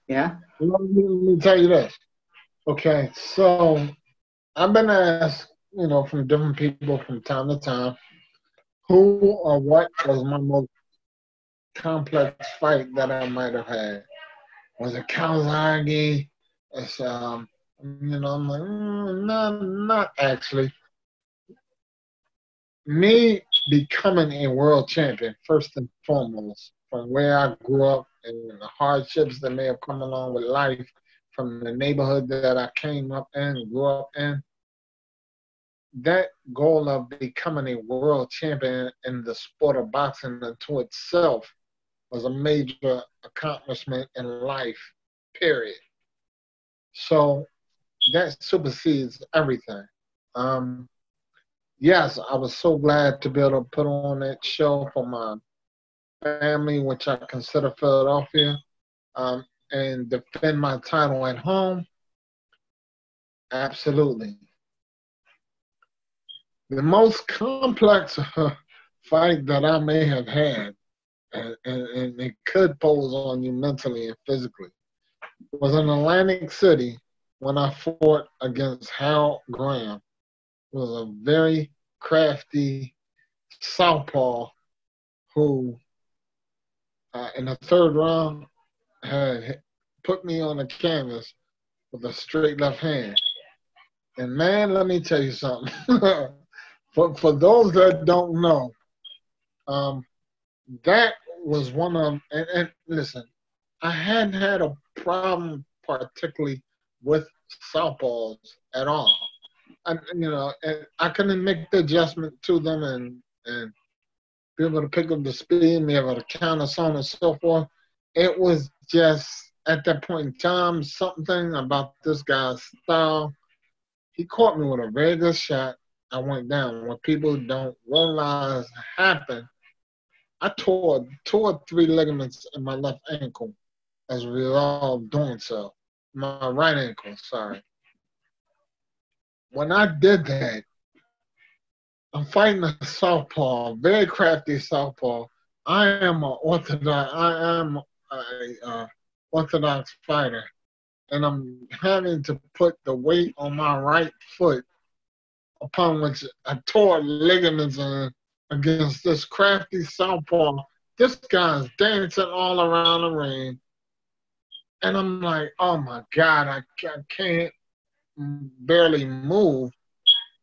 Yeah. Let me, let me tell you this. Okay, so I've been asked, you know, from different people from time to time, who or what was my most complex fight that I might have had? Was it Calzaghe? It's, um, you know, I'm like, mm, not, not actually. Me becoming a world champion, first and foremost, from where I grew up and the hardships that may have come along with life, from the neighborhood that I came up in, grew up in, that goal of becoming a world champion in the sport of boxing unto itself was a major accomplishment in life, period. So that supersedes everything. Um, yes, I was so glad to be able to put on that show for my family, which I consider Philadelphia, um, and defend my title at home. Absolutely. The most complex (laughs) fight that I may have had, and, and, it could pose on you mentally and physically, was in Atlantic City when I fought against Herol Graham. Was a very crafty southpaw who, uh, in the third round, had put me on the canvas with a straight left hand. And man, let me tell you something. (laughs) for for those that don't know, um, that was one of and, and listen, I hadn't had a problem particularly with southpaws at all. I, you know, and I couldn't make the adjustment to them and and be able to pick up the speed, be able to counter, so on and so forth. It was just at that point in time something about this guy's style. He caught me with a very good shot. I went down. What people don't realize happened, I tore tore three ligaments in my left ankle as we were all doing so. My right ankle, sorry. When I did that, I'm fighting a southpaw, very crafty southpaw. I am an orthodox. I am a uh, orthodox fighter, and I'm having to put the weight on my right foot, upon which I tore ligaments in against this crafty southpaw. This guy's dancing all around the ring. And I'm like, oh my God, I, I can't barely move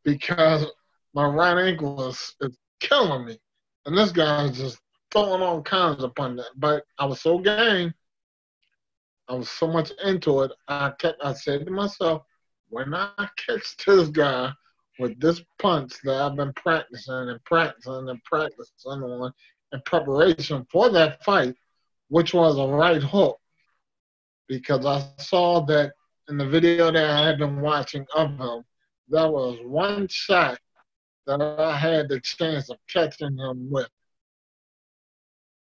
because my right ankle is, is killing me. And this guy's just throwing all kinds upon that. But I was so game. I was so much into it. I kept I said to myself, when I catch this guy with this punch that I've been practicing and practicing and practicing on in preparation for that fight, which was a right hook, because I saw that in the video that I had been watching of him, there was one shot that I had the chance of catching him with.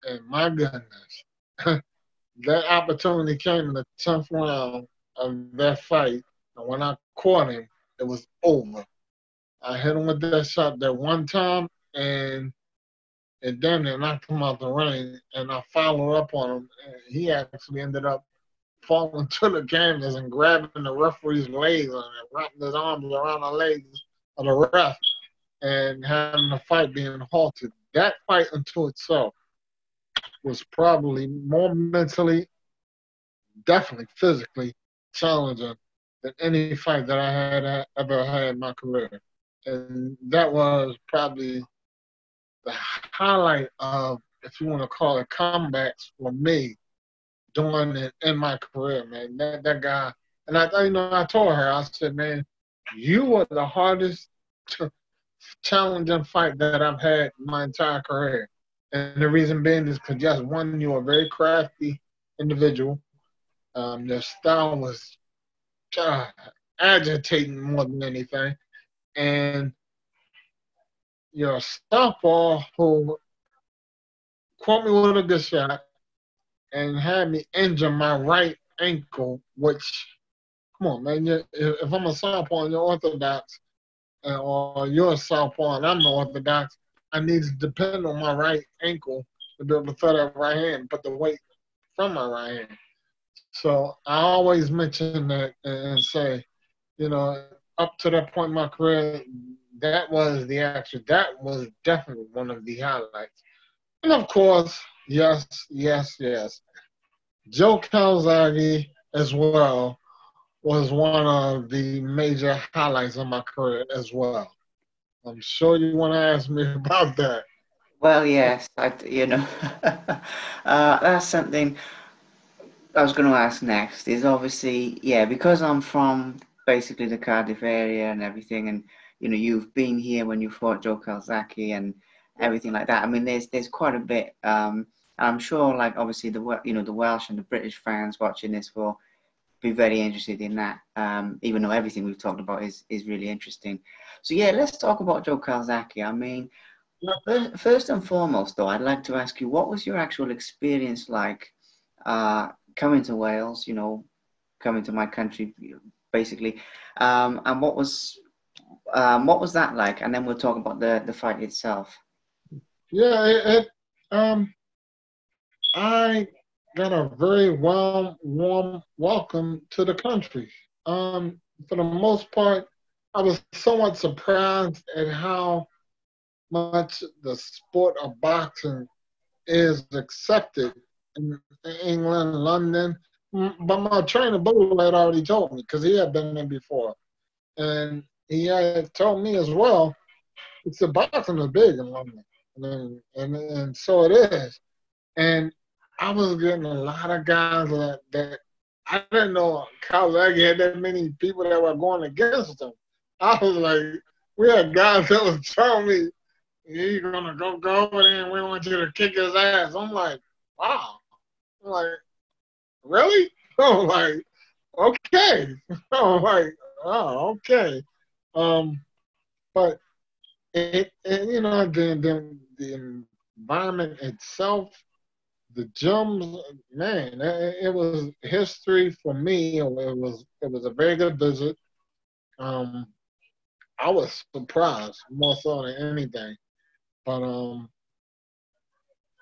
And my goodness, (laughs) that opportunity came in the 10th round of that fight. And when I caught him, it was over. I hit him with that shot that one time, and it damn near knocked him out the ring. And I followed up on him, and he actually ended up falling (laughs) to the canvas and grabbing the referee's legs and wrapping his arms around the legs of the ref and having the fight being halted. That fight unto itself was probably more mentally, definitely physically challenging than any fight that I had ever had in my career. And that was probably the highlight of, if you want to call it comebacks for me during in my career, man. That that guy, and I, you know, I told her, I said, man, you were the hardest challenging fight that I've had my entire career. And the reason being is because, yes, one, you're a very crafty individual. Um, your style was uh, agitating more than anything. And a southpaw who caught me with a good shot and had me injure my right ankle, which, come on, man, if I'm a southpaw and you're orthodox, or you're a southpaw and I'm orthodox, I need to depend on my right ankle to be able to throw that right hand, put the weight from my right hand. So I always mention that and say, you know, up to that point in my career, that was the action. That was definitely one of the highlights. And of course, yes, yes, yes. Joe Calzaghe as well was one of the major highlights of my career as well. I'm sure you want to ask me (laughs) about that. Well, yes, I, you know, (laughs) uh, that's something I was going to ask next. Is obviously, yeah, because I'm from basically the Cardiff area and everything, and you know you've been here when you fought Joe Calzaghe and everything like that. I mean, there's there's quite a bit. Um, I'm sure, like obviously the you know the Welsh and the British fans watching this will be very interested in that. Um, even though everything we've talked about is is really interesting. So yeah, let's talk about Joe Calzaghe. I mean, first and foremost, though, I'd like to ask you, what was your actual experience like uh, coming to Wales? You know, coming to my country, basically, um, and what was um, what was that like? And then we'll talk about the the fight itself. Yeah, it, it um, I got a very warm, warm welcome to the country. Um, for the most part, I was somewhat surprised at how much the sport of boxing is accepted in England, London. But my trainer, Bolo, had already told me because he had been there before. And he had told me as well, it's the boxing is big in London. And, and, and so it is. And I was getting a lot of guys that, that I didn't know Kyle Calzaghe had that many people that were going against him. I was like, we had guys that was telling me, you're gonna go go over there and we want you to kick his ass. I'm like, wow. I'm like, really? (laughs) I'm like, okay. (laughs) I'm like, oh, okay. Um, but it, it you know, the, the the environment itself the gyms, man, it, was history for me. It was it was a very good visit. Um, I was surprised more so than anything, but um,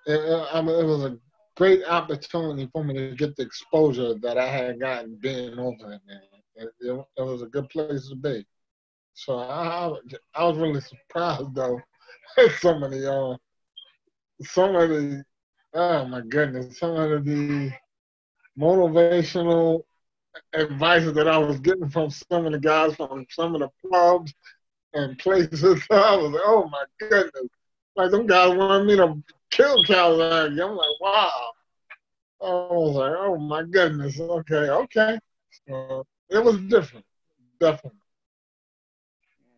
it, I mean, it was a great opportunity for me to get the exposure that I had gotten being over there. It, it, it was a good place to be. So I I was really (laughs) surprised though (laughs) some of the uh, some of the oh my goodness, some of the motivational advice that I was getting from some of the guys from some of the clubs and places. (laughs) I was like, oh my goodness. Like them guys wanted me to kill Calzaghe. I'm like, wow. I was like, oh my goodness. Okay, okay. So it was different, definitely.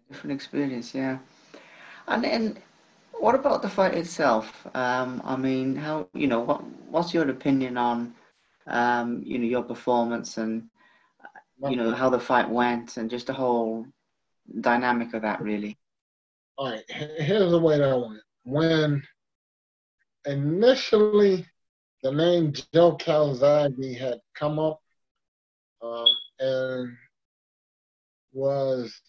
Different experience, yeah. And then what about the fight itself? Um, I mean, how you know what? What's your opinion on, um, you know, your performance and, you know, how the fight went and just the whole dynamic of that, really. All right, here's the way that I went. When initially the name Joe Calzaghe had come up, um, and was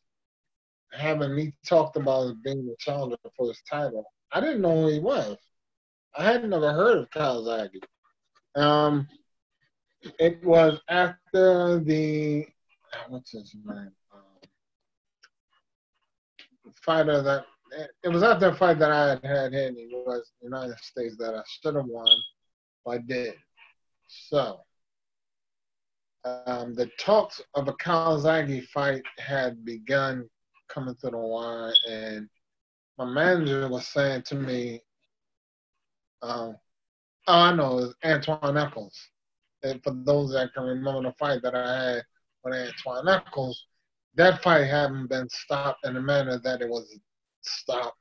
having me talked about as being the challenger for his title. I didn't know who he was. I had never heard of Calzaghe. Um, it was after the what's his name? Um, fighter that it was after a fight that I had had in the was United States that I should have won, but I did. So um, the talks of a Calzaghe fight had begun coming through the wire, and my manager was saying to me, um, "Oh, I know, it's Antwun Echols." And for those that can remember the fight that I had with Antwun Echols, that fight hadn't been stopped in the manner that it was stopped.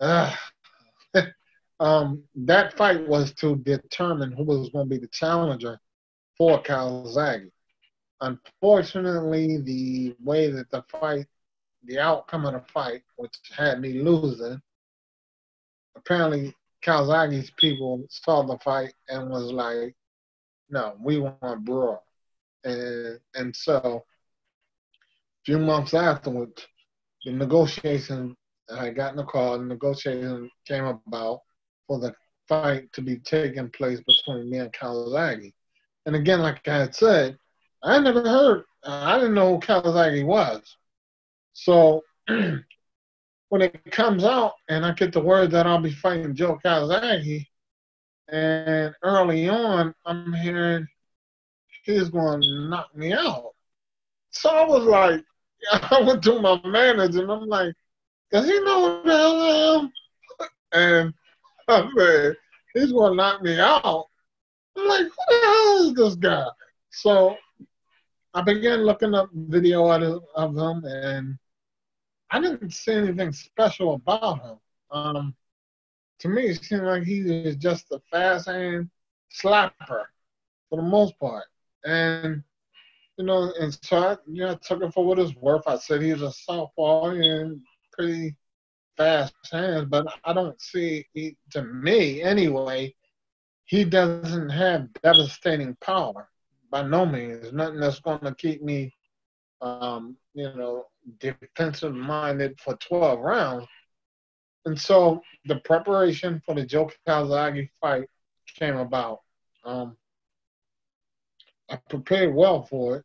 (laughs) Um, that fight was to determine who was going to be the challenger for Calzaghe. Unfortunately, the way that the fight the outcome of the fight, which had me losing, apparently Calzaghe's people saw the fight and was like, no, we want brawl. And, and so a few months afterwards, the negotiation, I got in the call, the negotiation came about for the fight to be taking place between me and Calzaghe. And again, like I had said, I never heard, I didn't know who Calzaghe was. So (clears throat) when it comes out and I get the word that I'll be fighting Joe Calzaghe, and early on I'm hearing he's going to knock me out. So I was like, (laughs) I went to my manager and I'm like, does he know who the hell I am? (laughs) And I said, he's going to knock me out. I'm like, who the hell is this guy? So I began looking up video of him and I didn't see anything special about him. Um, to me, it seemed like he was just a fast hand slapper for the most part. And you know, and so I, you know, I took it for what it's worth. I said he was a southpaw and pretty fast hands, but I don't see, he, to me anyway, he doesn't have devastating power by no means. Nothing that's going to keep me, um, you know, defensive minded for 12 rounds. And so the preparation for the Joe Calzaghe fight came about. Um, I prepared well for it,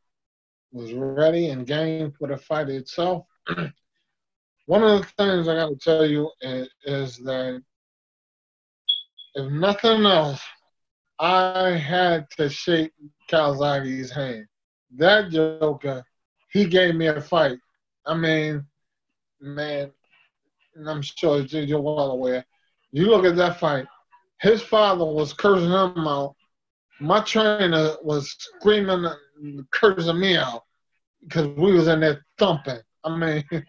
was ready and game for the fight itself. (clears throat) One of the things I got to tell you is, is that if nothing else, I had to shake Calzaghe's hand. That joker, he gave me a fight. I mean, man, and I'm sure you're well aware. You look at that fight. His father was cursing him out. My trainer was screaming, and cursing me out because we was in there thumping. I mean, (laughs)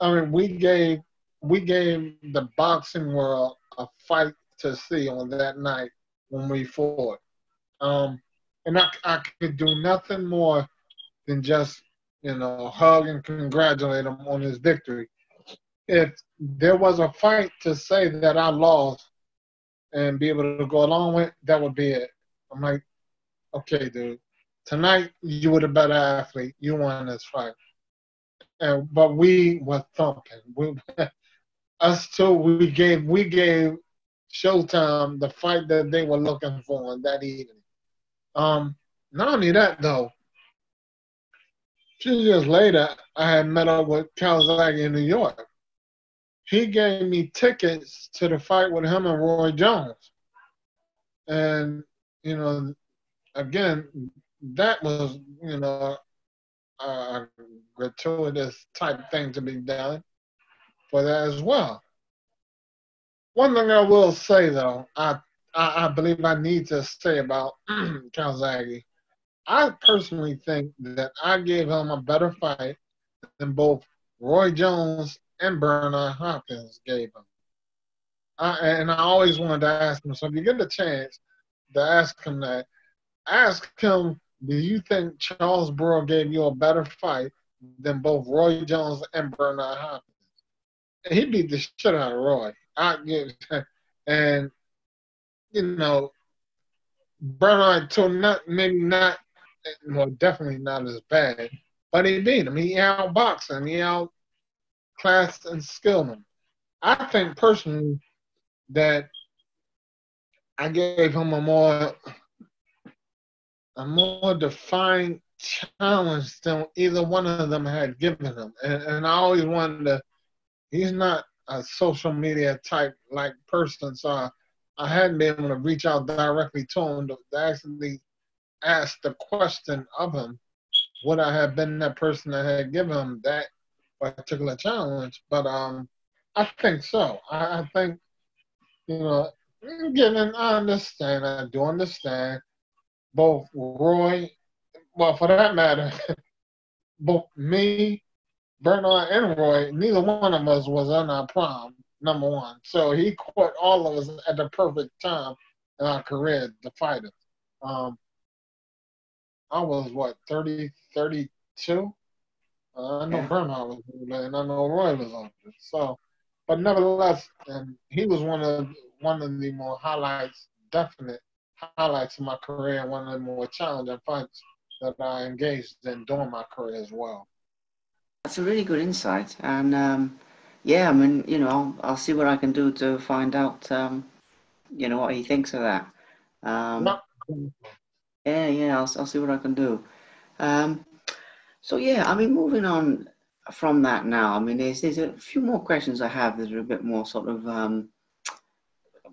I mean, we gave we gave the boxing world a fight to see on that night when we fought. Um, and I, I could do nothing more than just, you know, hug and congratulate him on his victory. If there was a fight to say that I lost and be able to go along with, that would be it. I'm like, okay, dude, tonight you were the better athlete. You won this fight. And, but we were thumping. We, (laughs) us two, we gave we gave Showtime the fight that they were looking for on that evening. Um, not only that though, two years later, I had met up with Calzaghe in New York. He gave me tickets to the fight with him and Roy Jones. And, you know, again, that was, you know, a gratuitous type thing to be done for that as well. One thing I will say though, I I, I believe I need to say about (clears throat) Calzaghe. I personally think that I gave him a better fight than both Roy Jones and Bernard Hopkins gave him. I, and I always wanted to ask him. So if you get a chance to ask him that, ask him, do you think Charles Brewer gave you a better fight than both Roy Jones and Bernard Hopkins? And he beat the shit out of Roy. I (laughs) and you know, Bernard told not maybe not well definitely not as bad, but he beat him. He outboxed him. He outclassed and skilled him. I think personally that I gave him a more a more defined challenge than either one of them had given him. And, and I always wanted to, he's not a social media type like person, so I hadn't been able to reach out directly to him to, to actually ask the question of him would I have been that person that had given him that particular challenge. But um, I think so. I, I think, you know, given I understand, I do understand both Roy, well, for that matter, (laughs) both me, Bernard, and Roy, neither one of us was on our prime number one. So he caught all of us at the perfect time in our career to fight us. Um, I was what 30, 32. Uh, I know yeah. Bernard was there, and I know Roy was on there. So, but nevertheless, and he was one of one of the more highlights, definite highlights of my career, and one of the more challenging fights that I engaged in during my career as well. That's a really good insight, and um, yeah, I mean, you know, I'll, I'll see what I can do to find out, um, you know, what he thinks of that. Um, yeah, yeah, I'll, I'll see what I can do. Um, so yeah, I mean, moving on from that now, I mean, there's there's a few more questions I have that are a bit more sort of, um,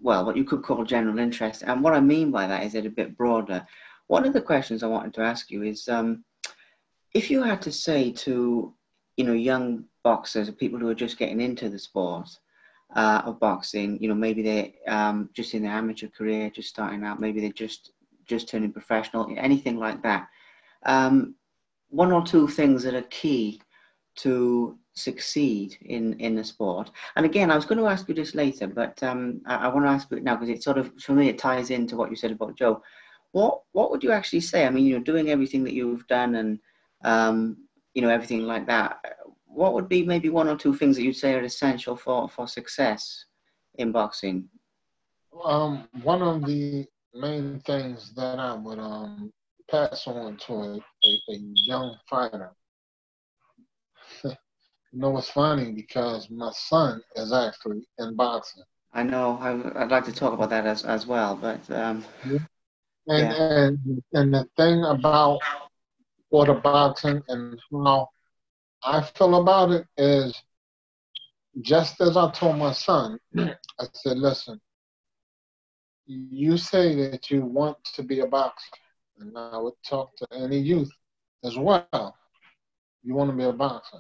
well, what you could call general interest. And what I mean by that is it a bit broader. One of the questions I wanted to ask you is, um, if you had to say to, you know, young boxers or people who are just getting into the sport uh, of boxing. You know, maybe they're um, just in their amateur career, just starting out. Maybe they're just just turning professional. Anything like that. Um, one or two things that are key to succeed in in the sport and again i was going to ask you this later but um, I, I, want to ask you it now because it sort of for me it ties into what you said about joe what what would you actually say i mean you're doing everything that you've done and um, you know everything like that what would be maybe one or two things that you'd say are essential for for success in boxing um, one of the main things that i would um, pass on to a, a, a young fighter (laughs) You know, it's funny because my son is actually in boxing. I know. I, would like to talk about that as, as well, but um, yeah. And, yeah. and and the thing about water boxing and how I feel about it is just as I told my son, (clears throat) I said, listen, you say that you want to be a boxer, and I would talk to any youth as well. You want to be a boxer.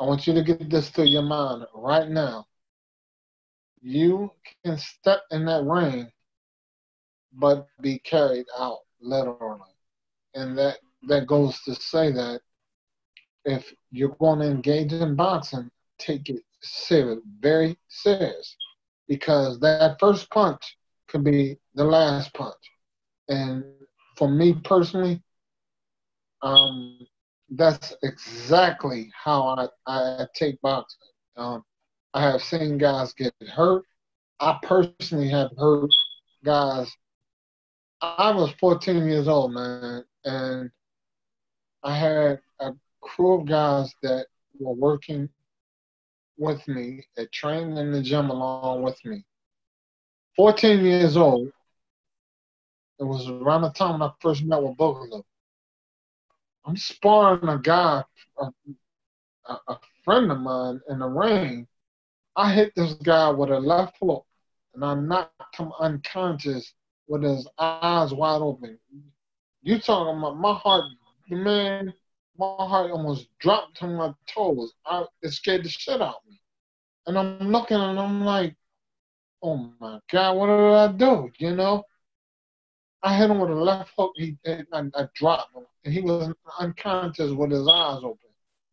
I want you to get this to your mind right now. You can step in that ring, but be carried out literally. And that, that goes to say that if you're going to engage in boxing, take it serious, very serious, because that first punch could be the last punch. And for me personally, um, that's exactly how I, I take boxing. Um, I have seen guys get hurt. I personally have hurt guys. I was 14 years old, man, and I had a crew of guys that were working with me, that trained in the gym along with me. 14 years old. It was around the time when I first met with Boogaloo. I'm sparring a guy, a, a, friend of mine in the ring. I hit this guy with a left hook, and I knocked him unconscious with his eyes wide open. You talking about my heart, man? My heart almost dropped to my toes. I, it scared the shit out of me. And I'm looking and I'm like, oh my God, what did I do? You know? I hit him with a left hook. He, I, I dropped him, and he was unconscious with his eyes open.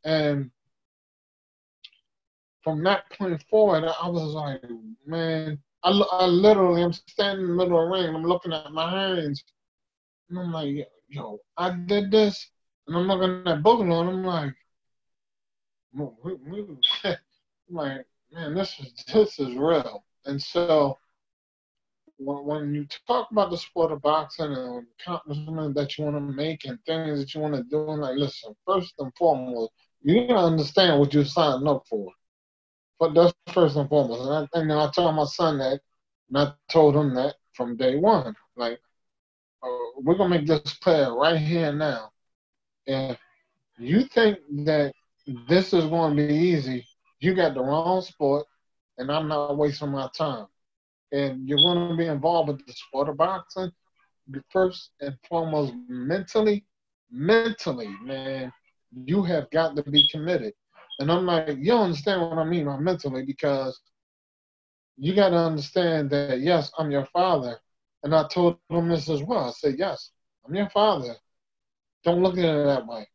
And from that point forward, I was like, man, I, I literally, I'm standing in the middle of the ring, and I'm looking at my hands, and I'm like, yo, I did this, and I'm looking at Boogaloo, and I'm like, (laughs) I'm like, man, this is this is real. And so when, when you talk about the sport of boxing and accomplishments that you want to make and things that you want to do, and like, listen, first and foremost, you to understand what you're signing up for. But that's first and foremost. And I, and I told my son that, and I told him that from day one. Like, uh, we're to make this clear right here now. If you think that this is going to be easy, you got the wrong sport, and I'm not wasting my time and you're going to be involved with the sport of boxing, first and foremost, mentally, mentally, man, you have got to be committed. And I'm like, you understand what I mean by mentally because you got to understand that, yes, I'm your father. And I told him this as well. I said, yes, I'm your father. Don't look at it that way.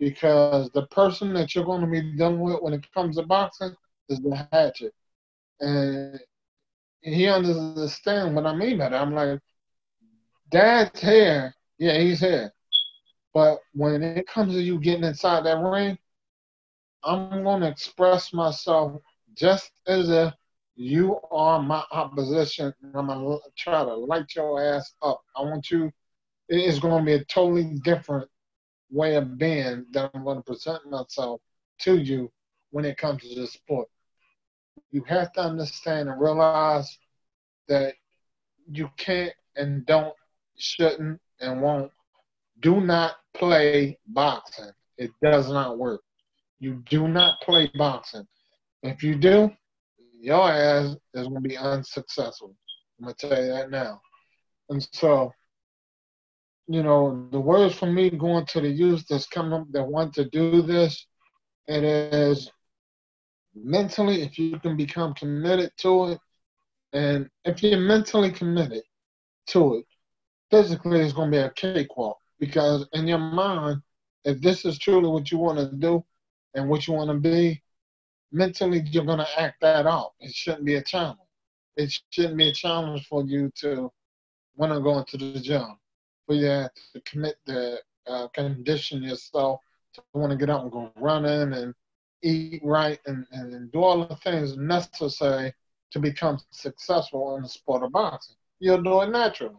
Because the person that you're going to be dealing with when it comes to boxing is the hatchet. And he understands what I mean by that. I'm like, Dad's here. Yeah, he's here. But when it comes to you getting inside that ring, I'm going to express myself just as if you are my opposition. I'm going to try to light your ass up. I want you, it's going to be a totally different way of being that I'm going to present myself to you when it comes to this sport you have to understand and realize that you can't and don't, shouldn't and won't. Do not play boxing. It does not work. You do not play boxing. If you do, your ass is going to be unsuccessful. I'm going to tell you that now. And so, you know, the words for me going to the youth that's coming up that want to do this, it is mentally, if you can become committed to it, and if you're mentally committed to it, physically it's going to be a cakewalk because in your mind, if this is truly what you want to do, and what you want to be, mentally you're going to act that out. It shouldn't be a challenge. It shouldn't be a challenge for you to want to go into the gym, for you to commit the uh, condition yourself to want to get up and go running and eat right and, and do all the things necessary to become successful in the sport of boxing. You'll do it naturally.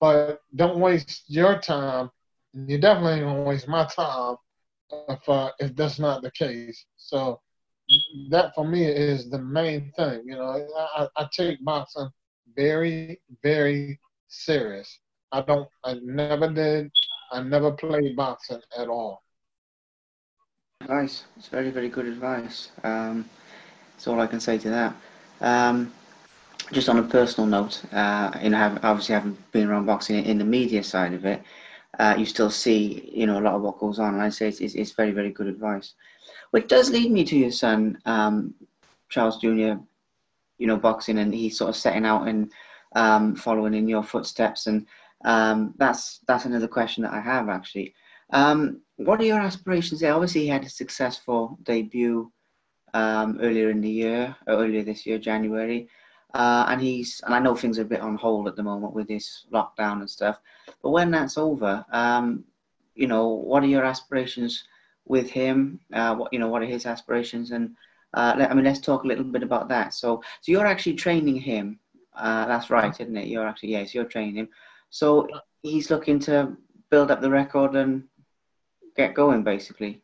But don't waste your time. You definitely ain't gonna waste my time if uh, if that's not the case. So that for me is the main thing. You know, I, I take boxing very, very serious. I don't. I never did. I never played boxing at all. Advice. It's very, very good advice. Um, that's all I can say to that. Um, just on a personal note, uh, you know, obviously having been around boxing in the media side of it, uh, you still see, you know, a lot of what goes on. And I say it's, it's, it's very, very good advice. Which does lead me to your son, um, Charles Jr., you know, boxing, and he's sort of setting out and um, following in your footsteps. And um, that's that's another question that I have actually. Um, what are your aspirations there? Obviously, he had a successful debut um, earlier in the year, earlier this year, January. Uh, and he's and I know things are a bit on hold at the moment with this lockdown and stuff. But when that's over, um, you know, what are your aspirations with him? Uh, what you know, what are his aspirations? And uh, let, I mean, let's talk a little bit about that. So, so you're actually training him. Uh, that's right, isn't it? You're actually yes, you're training him. So he's looking to build up the record and get going, basically.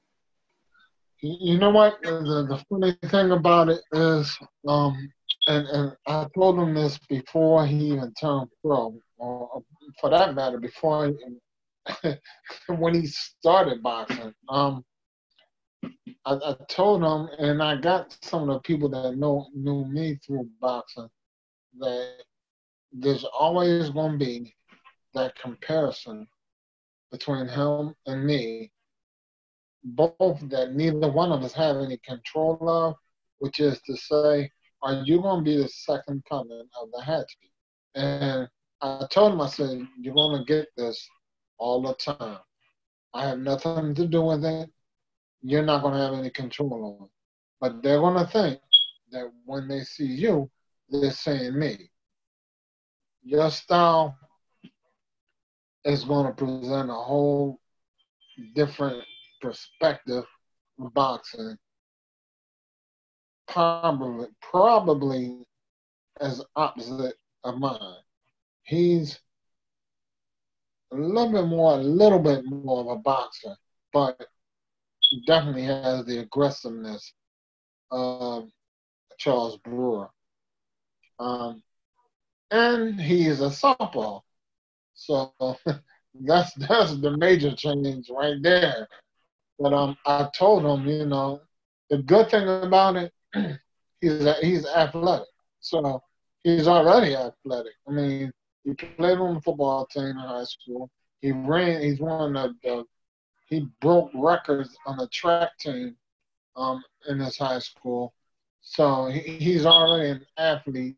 You know what? The, the funny thing about it is, um, and, and I told him this before he even turned pro, or for that matter, before he, (laughs) when he started boxing. Um, I, I, told him, and I got some of the people that know knew me through boxing, that there's always going to be that comparison between him and me, both that neither one of us have any control of, which is to say, are you going to be the second coming of the Hatchet? And I told him, I said, you're going to get this all the time. I have nothing to do with it. You're not going to have any control on it. But they're going to think that when they see you, they're saying me. Your style is going to present a whole different perspective of boxing probably probably as opposite of mine. He's a little bit more, a little bit more of a boxer, but definitely has the aggressiveness of Charles Brewer. Um, and he's a southpaw. So (laughs) that's that's the major change right there. But um, I told him, you know, the good thing about it (clears throat) he's he's athletic. So he's already athletic. I mean, he played on the football team in high school. He ran. He's one of the. He broke records on the track team um, in his high school. So he, he's already an athlete.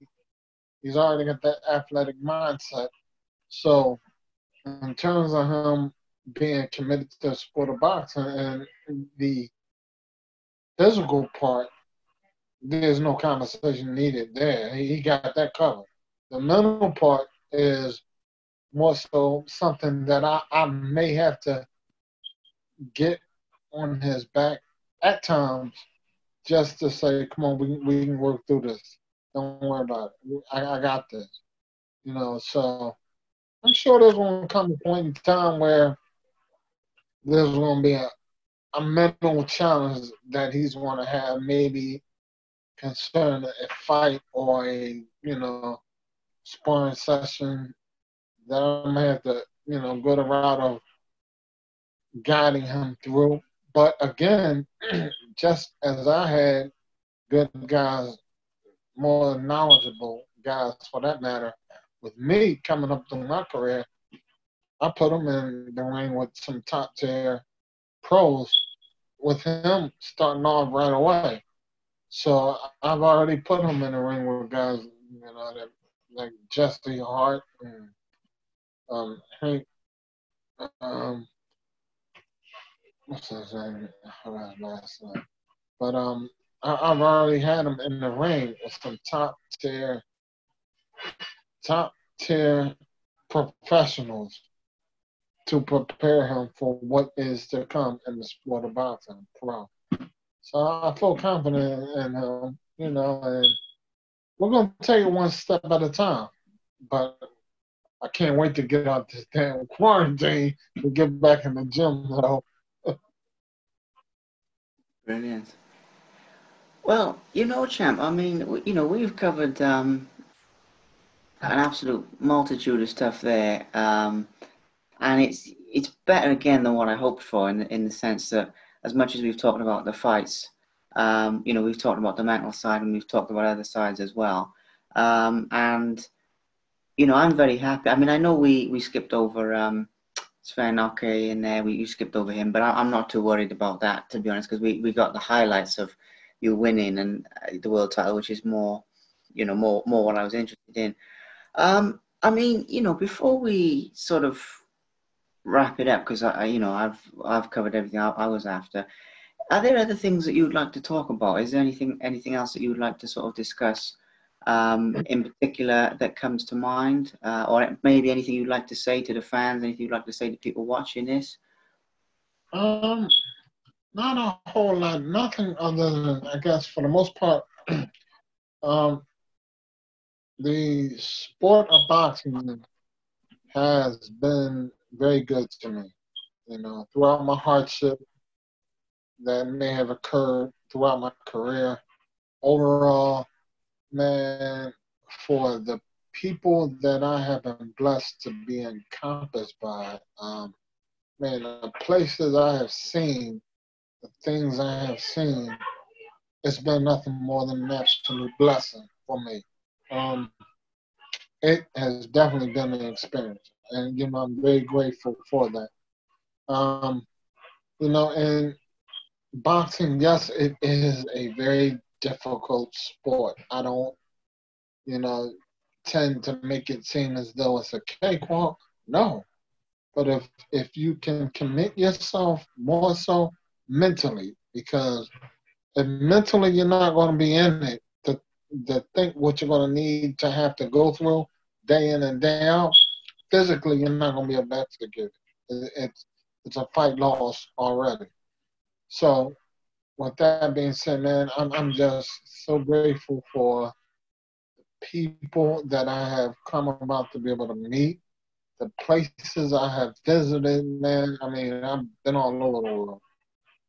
He's already got that athletic mindset. So in terms of him being committed to the sport of boxing and the physical part, there's no conversation needed there. He got that covered. The mental part is more so something that I, I may have to get on his back at times just to say, come on, we, we can work through this. Don't worry about it. I, I got this. You know, so I'm sure there's going to come a point in time where there's going to be a, a mental challenge that he's going to have maybe concern a fight or a you know sparring session that I'm gonna have to you know go the route of guiding him through. But again, (clears throat) just as I had good guys, more knowledgeable guys for that matter, with me coming up through my career, I put him in the ring with some top tier pros. With him starting off right away, so I've already put him in the ring with guys, you know, that like Jesse Hart and um, Hank, um, what's his name? last name. But um, I, have already had him in the ring with some top tier, top tier professionals to prepare him for what is to come in the sport of boxing pro. So I feel confident in him, you know, and we're gonna take it one step at a time. But I can't wait to get out this damn quarantine to get back in the gym though. Brilliant. Well, you know, champ. I mean, you know, we've covered um, an absolute multitude of stuff there, um, and it's it's better again than what I hoped for in in the sense that as much as we've talked about the fights, um, you know, we've talked about the mental side and we've talked about other sides as well, um, and you know, I'm very happy. I mean, I know we we skipped over um, Sven Ottke in there. We you skipped over him, but I, am not too worried about that to be honest, because we we got the highlights of you winning and uh, the world title, which is more, you know, more more what I was interested in. Um, I mean, you know, before we sort of wrap it up, because I, you know, I've I've covered everything I, I, was after. Are there other things that you would like to talk about? Is there anything anything else that you would like to sort of discuss? Um, in particular, that comes to mind, uh, or maybe anything you'd like to say to the fans, anything you'd like to say to people watching this? Um, not a whole lot, nothing other than, I guess, for the most part, (clears throat) um, the sport of boxing has been very good to me. You know, throughout my hardship that may have occurred throughout my career, overall, man, for the people that I have been blessed to be encompassed by, um, man, the places I have seen the things I have seen, it's been nothing more than an absolute blessing for me. Um, it has definitely been an experience, and you know I'm very grateful for that. Um, you know, and boxing, yes, it is a very difficult sport. I don't, you know, tend to make it seem as though it's a cakewalk. No, but if if you can commit yourself more so mentally because if mentally you're not going to be in it to, think what you're going to need to have to go through day in and day out, physically you're not going to be able to execute it. It's, it's a fight loss already. So with that being said, man, I'm, I'm just so grateful for the people that I have come about to be able to meet, the places I have visited, man. I mean, I've been all over the world.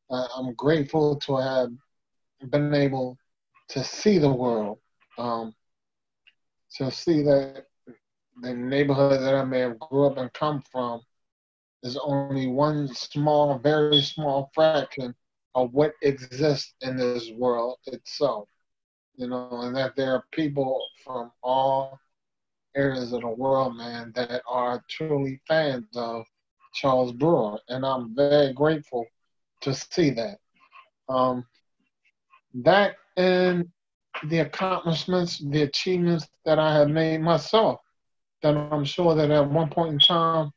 I'm grateful to have been able to see the world, um, to see that the neighborhood that I may have grew up and come from is only one small, very small fraction of what exists in this world itself. You know, and that there are people from all areas of the world, man, that are truly fans of Charles Brewer. And I'm very grateful to see that. Um, that and the accomplishments, the achievements that I have made myself, that I'm sure that at one point in time,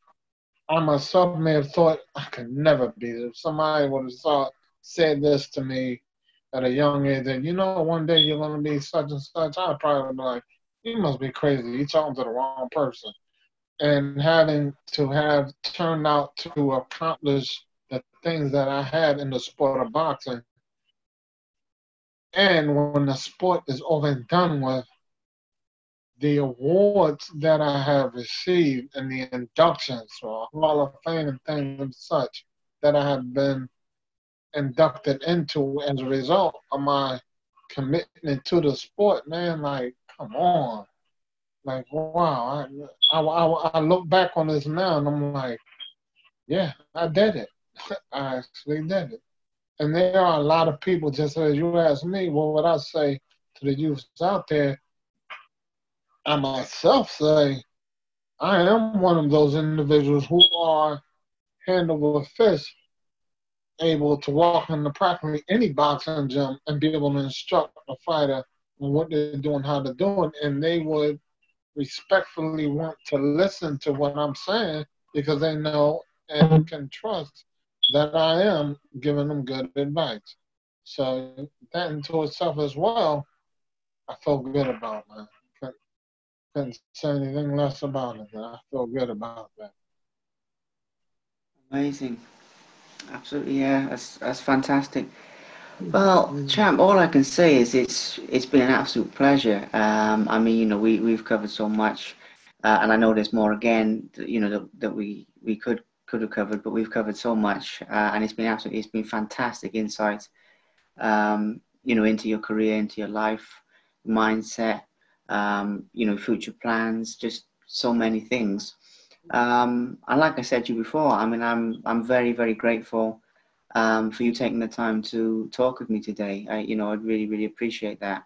I myself may have thought I could never be. If somebody would have thought, said this to me at a young age, that you know, one day you're going to be such and such, I'd probably be like, you must be crazy. You're talking to the wrong person. And having to have turned out to accomplish the things that I had in the sport of boxing. And when the sport is over and done with, the awards that I have received and the inductions for Hall of Fame and things and such that I have been inducted into as a result of my commitment to the sport, man, like, come on. Like, wow. I, I, I, I look back on this now and I'm like, yeah, I did it. (laughs) I actually did it. And there are a lot of people, just as you asked me, what would I say to the youths out there? I myself say, I am one of those individuals who are hand over fist able to walk into practically any boxing gym and be able to instruct a fighter on what they're doing, how to do it, and they would respectfully want to listen to what I'm saying because they know and can trust that I am giving them good advice. So that into itself as well, I feel good about. Couldn't, couldn't say anything less about it. I feel good about that. Amazing. Absolutely, yeah. That's that's fantastic. Well, champ, all I can say is it's it's been an absolute pleasure. Um, I mean, you know, we we've covered so much, uh, and I know there's more again. You know that, that we we could could have covered, but we've covered so much, uh, and it's been absolutely it's been fantastic insight. Um, you know, into your career, into your life, mindset, um, you know, future plans, just so many things. Um, and like I said to you before, I mean, I'm I'm very very grateful um, for you taking the time to talk with me today. I, you know, I'd really really appreciate that.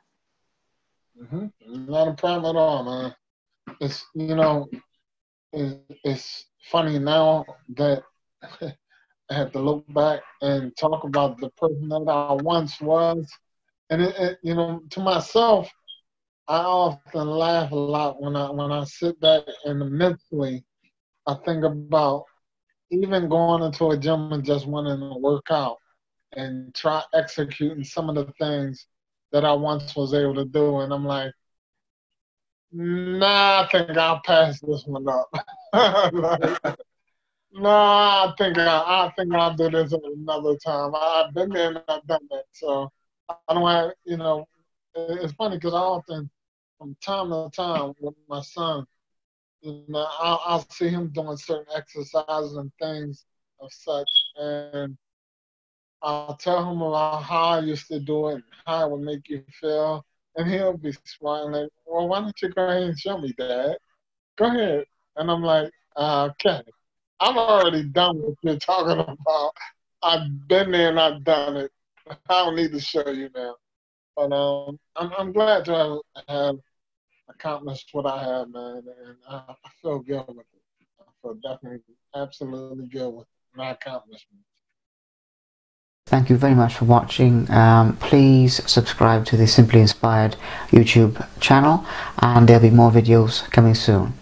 Mm-hmm. Not a problem at all, man. It's you know, it's, it's funny now that (laughs) I have to look back and talk about the person that I once was, and it, it, you know, to myself, I often laugh a lot when I when I sit back and mentally I think about even going into a gym and just wanting to work out and try executing some of the things that I once was able to do. And I'm like, nah, I think I'll pass this one up. like, (laughs) nah, I think I, I think I'll do this another time. I've been there and I've done that. So I don't have, you know, it's funny because I often, from time to time with my son, you know, I'll, I'll see him doing certain exercises and things of such, and I'll tell him about how I used to do it and how it would make you feel, and he'll be smiling "Well, why don't you go ahead and show me, Dad? Go ahead." And I'm like, uh, "Okay, I'm already done what you're talking about. I've been there and I've done it. I don't need to show you now." But um, I'm, I'm glad to have, have accomplished what I have, man, and I, feel good with it. I feel definitely, absolutely good with my accomplishments. Thank you very much for watching. Um, please subscribe to the Simply Inspired YouTube channel and there'll be more videos coming soon.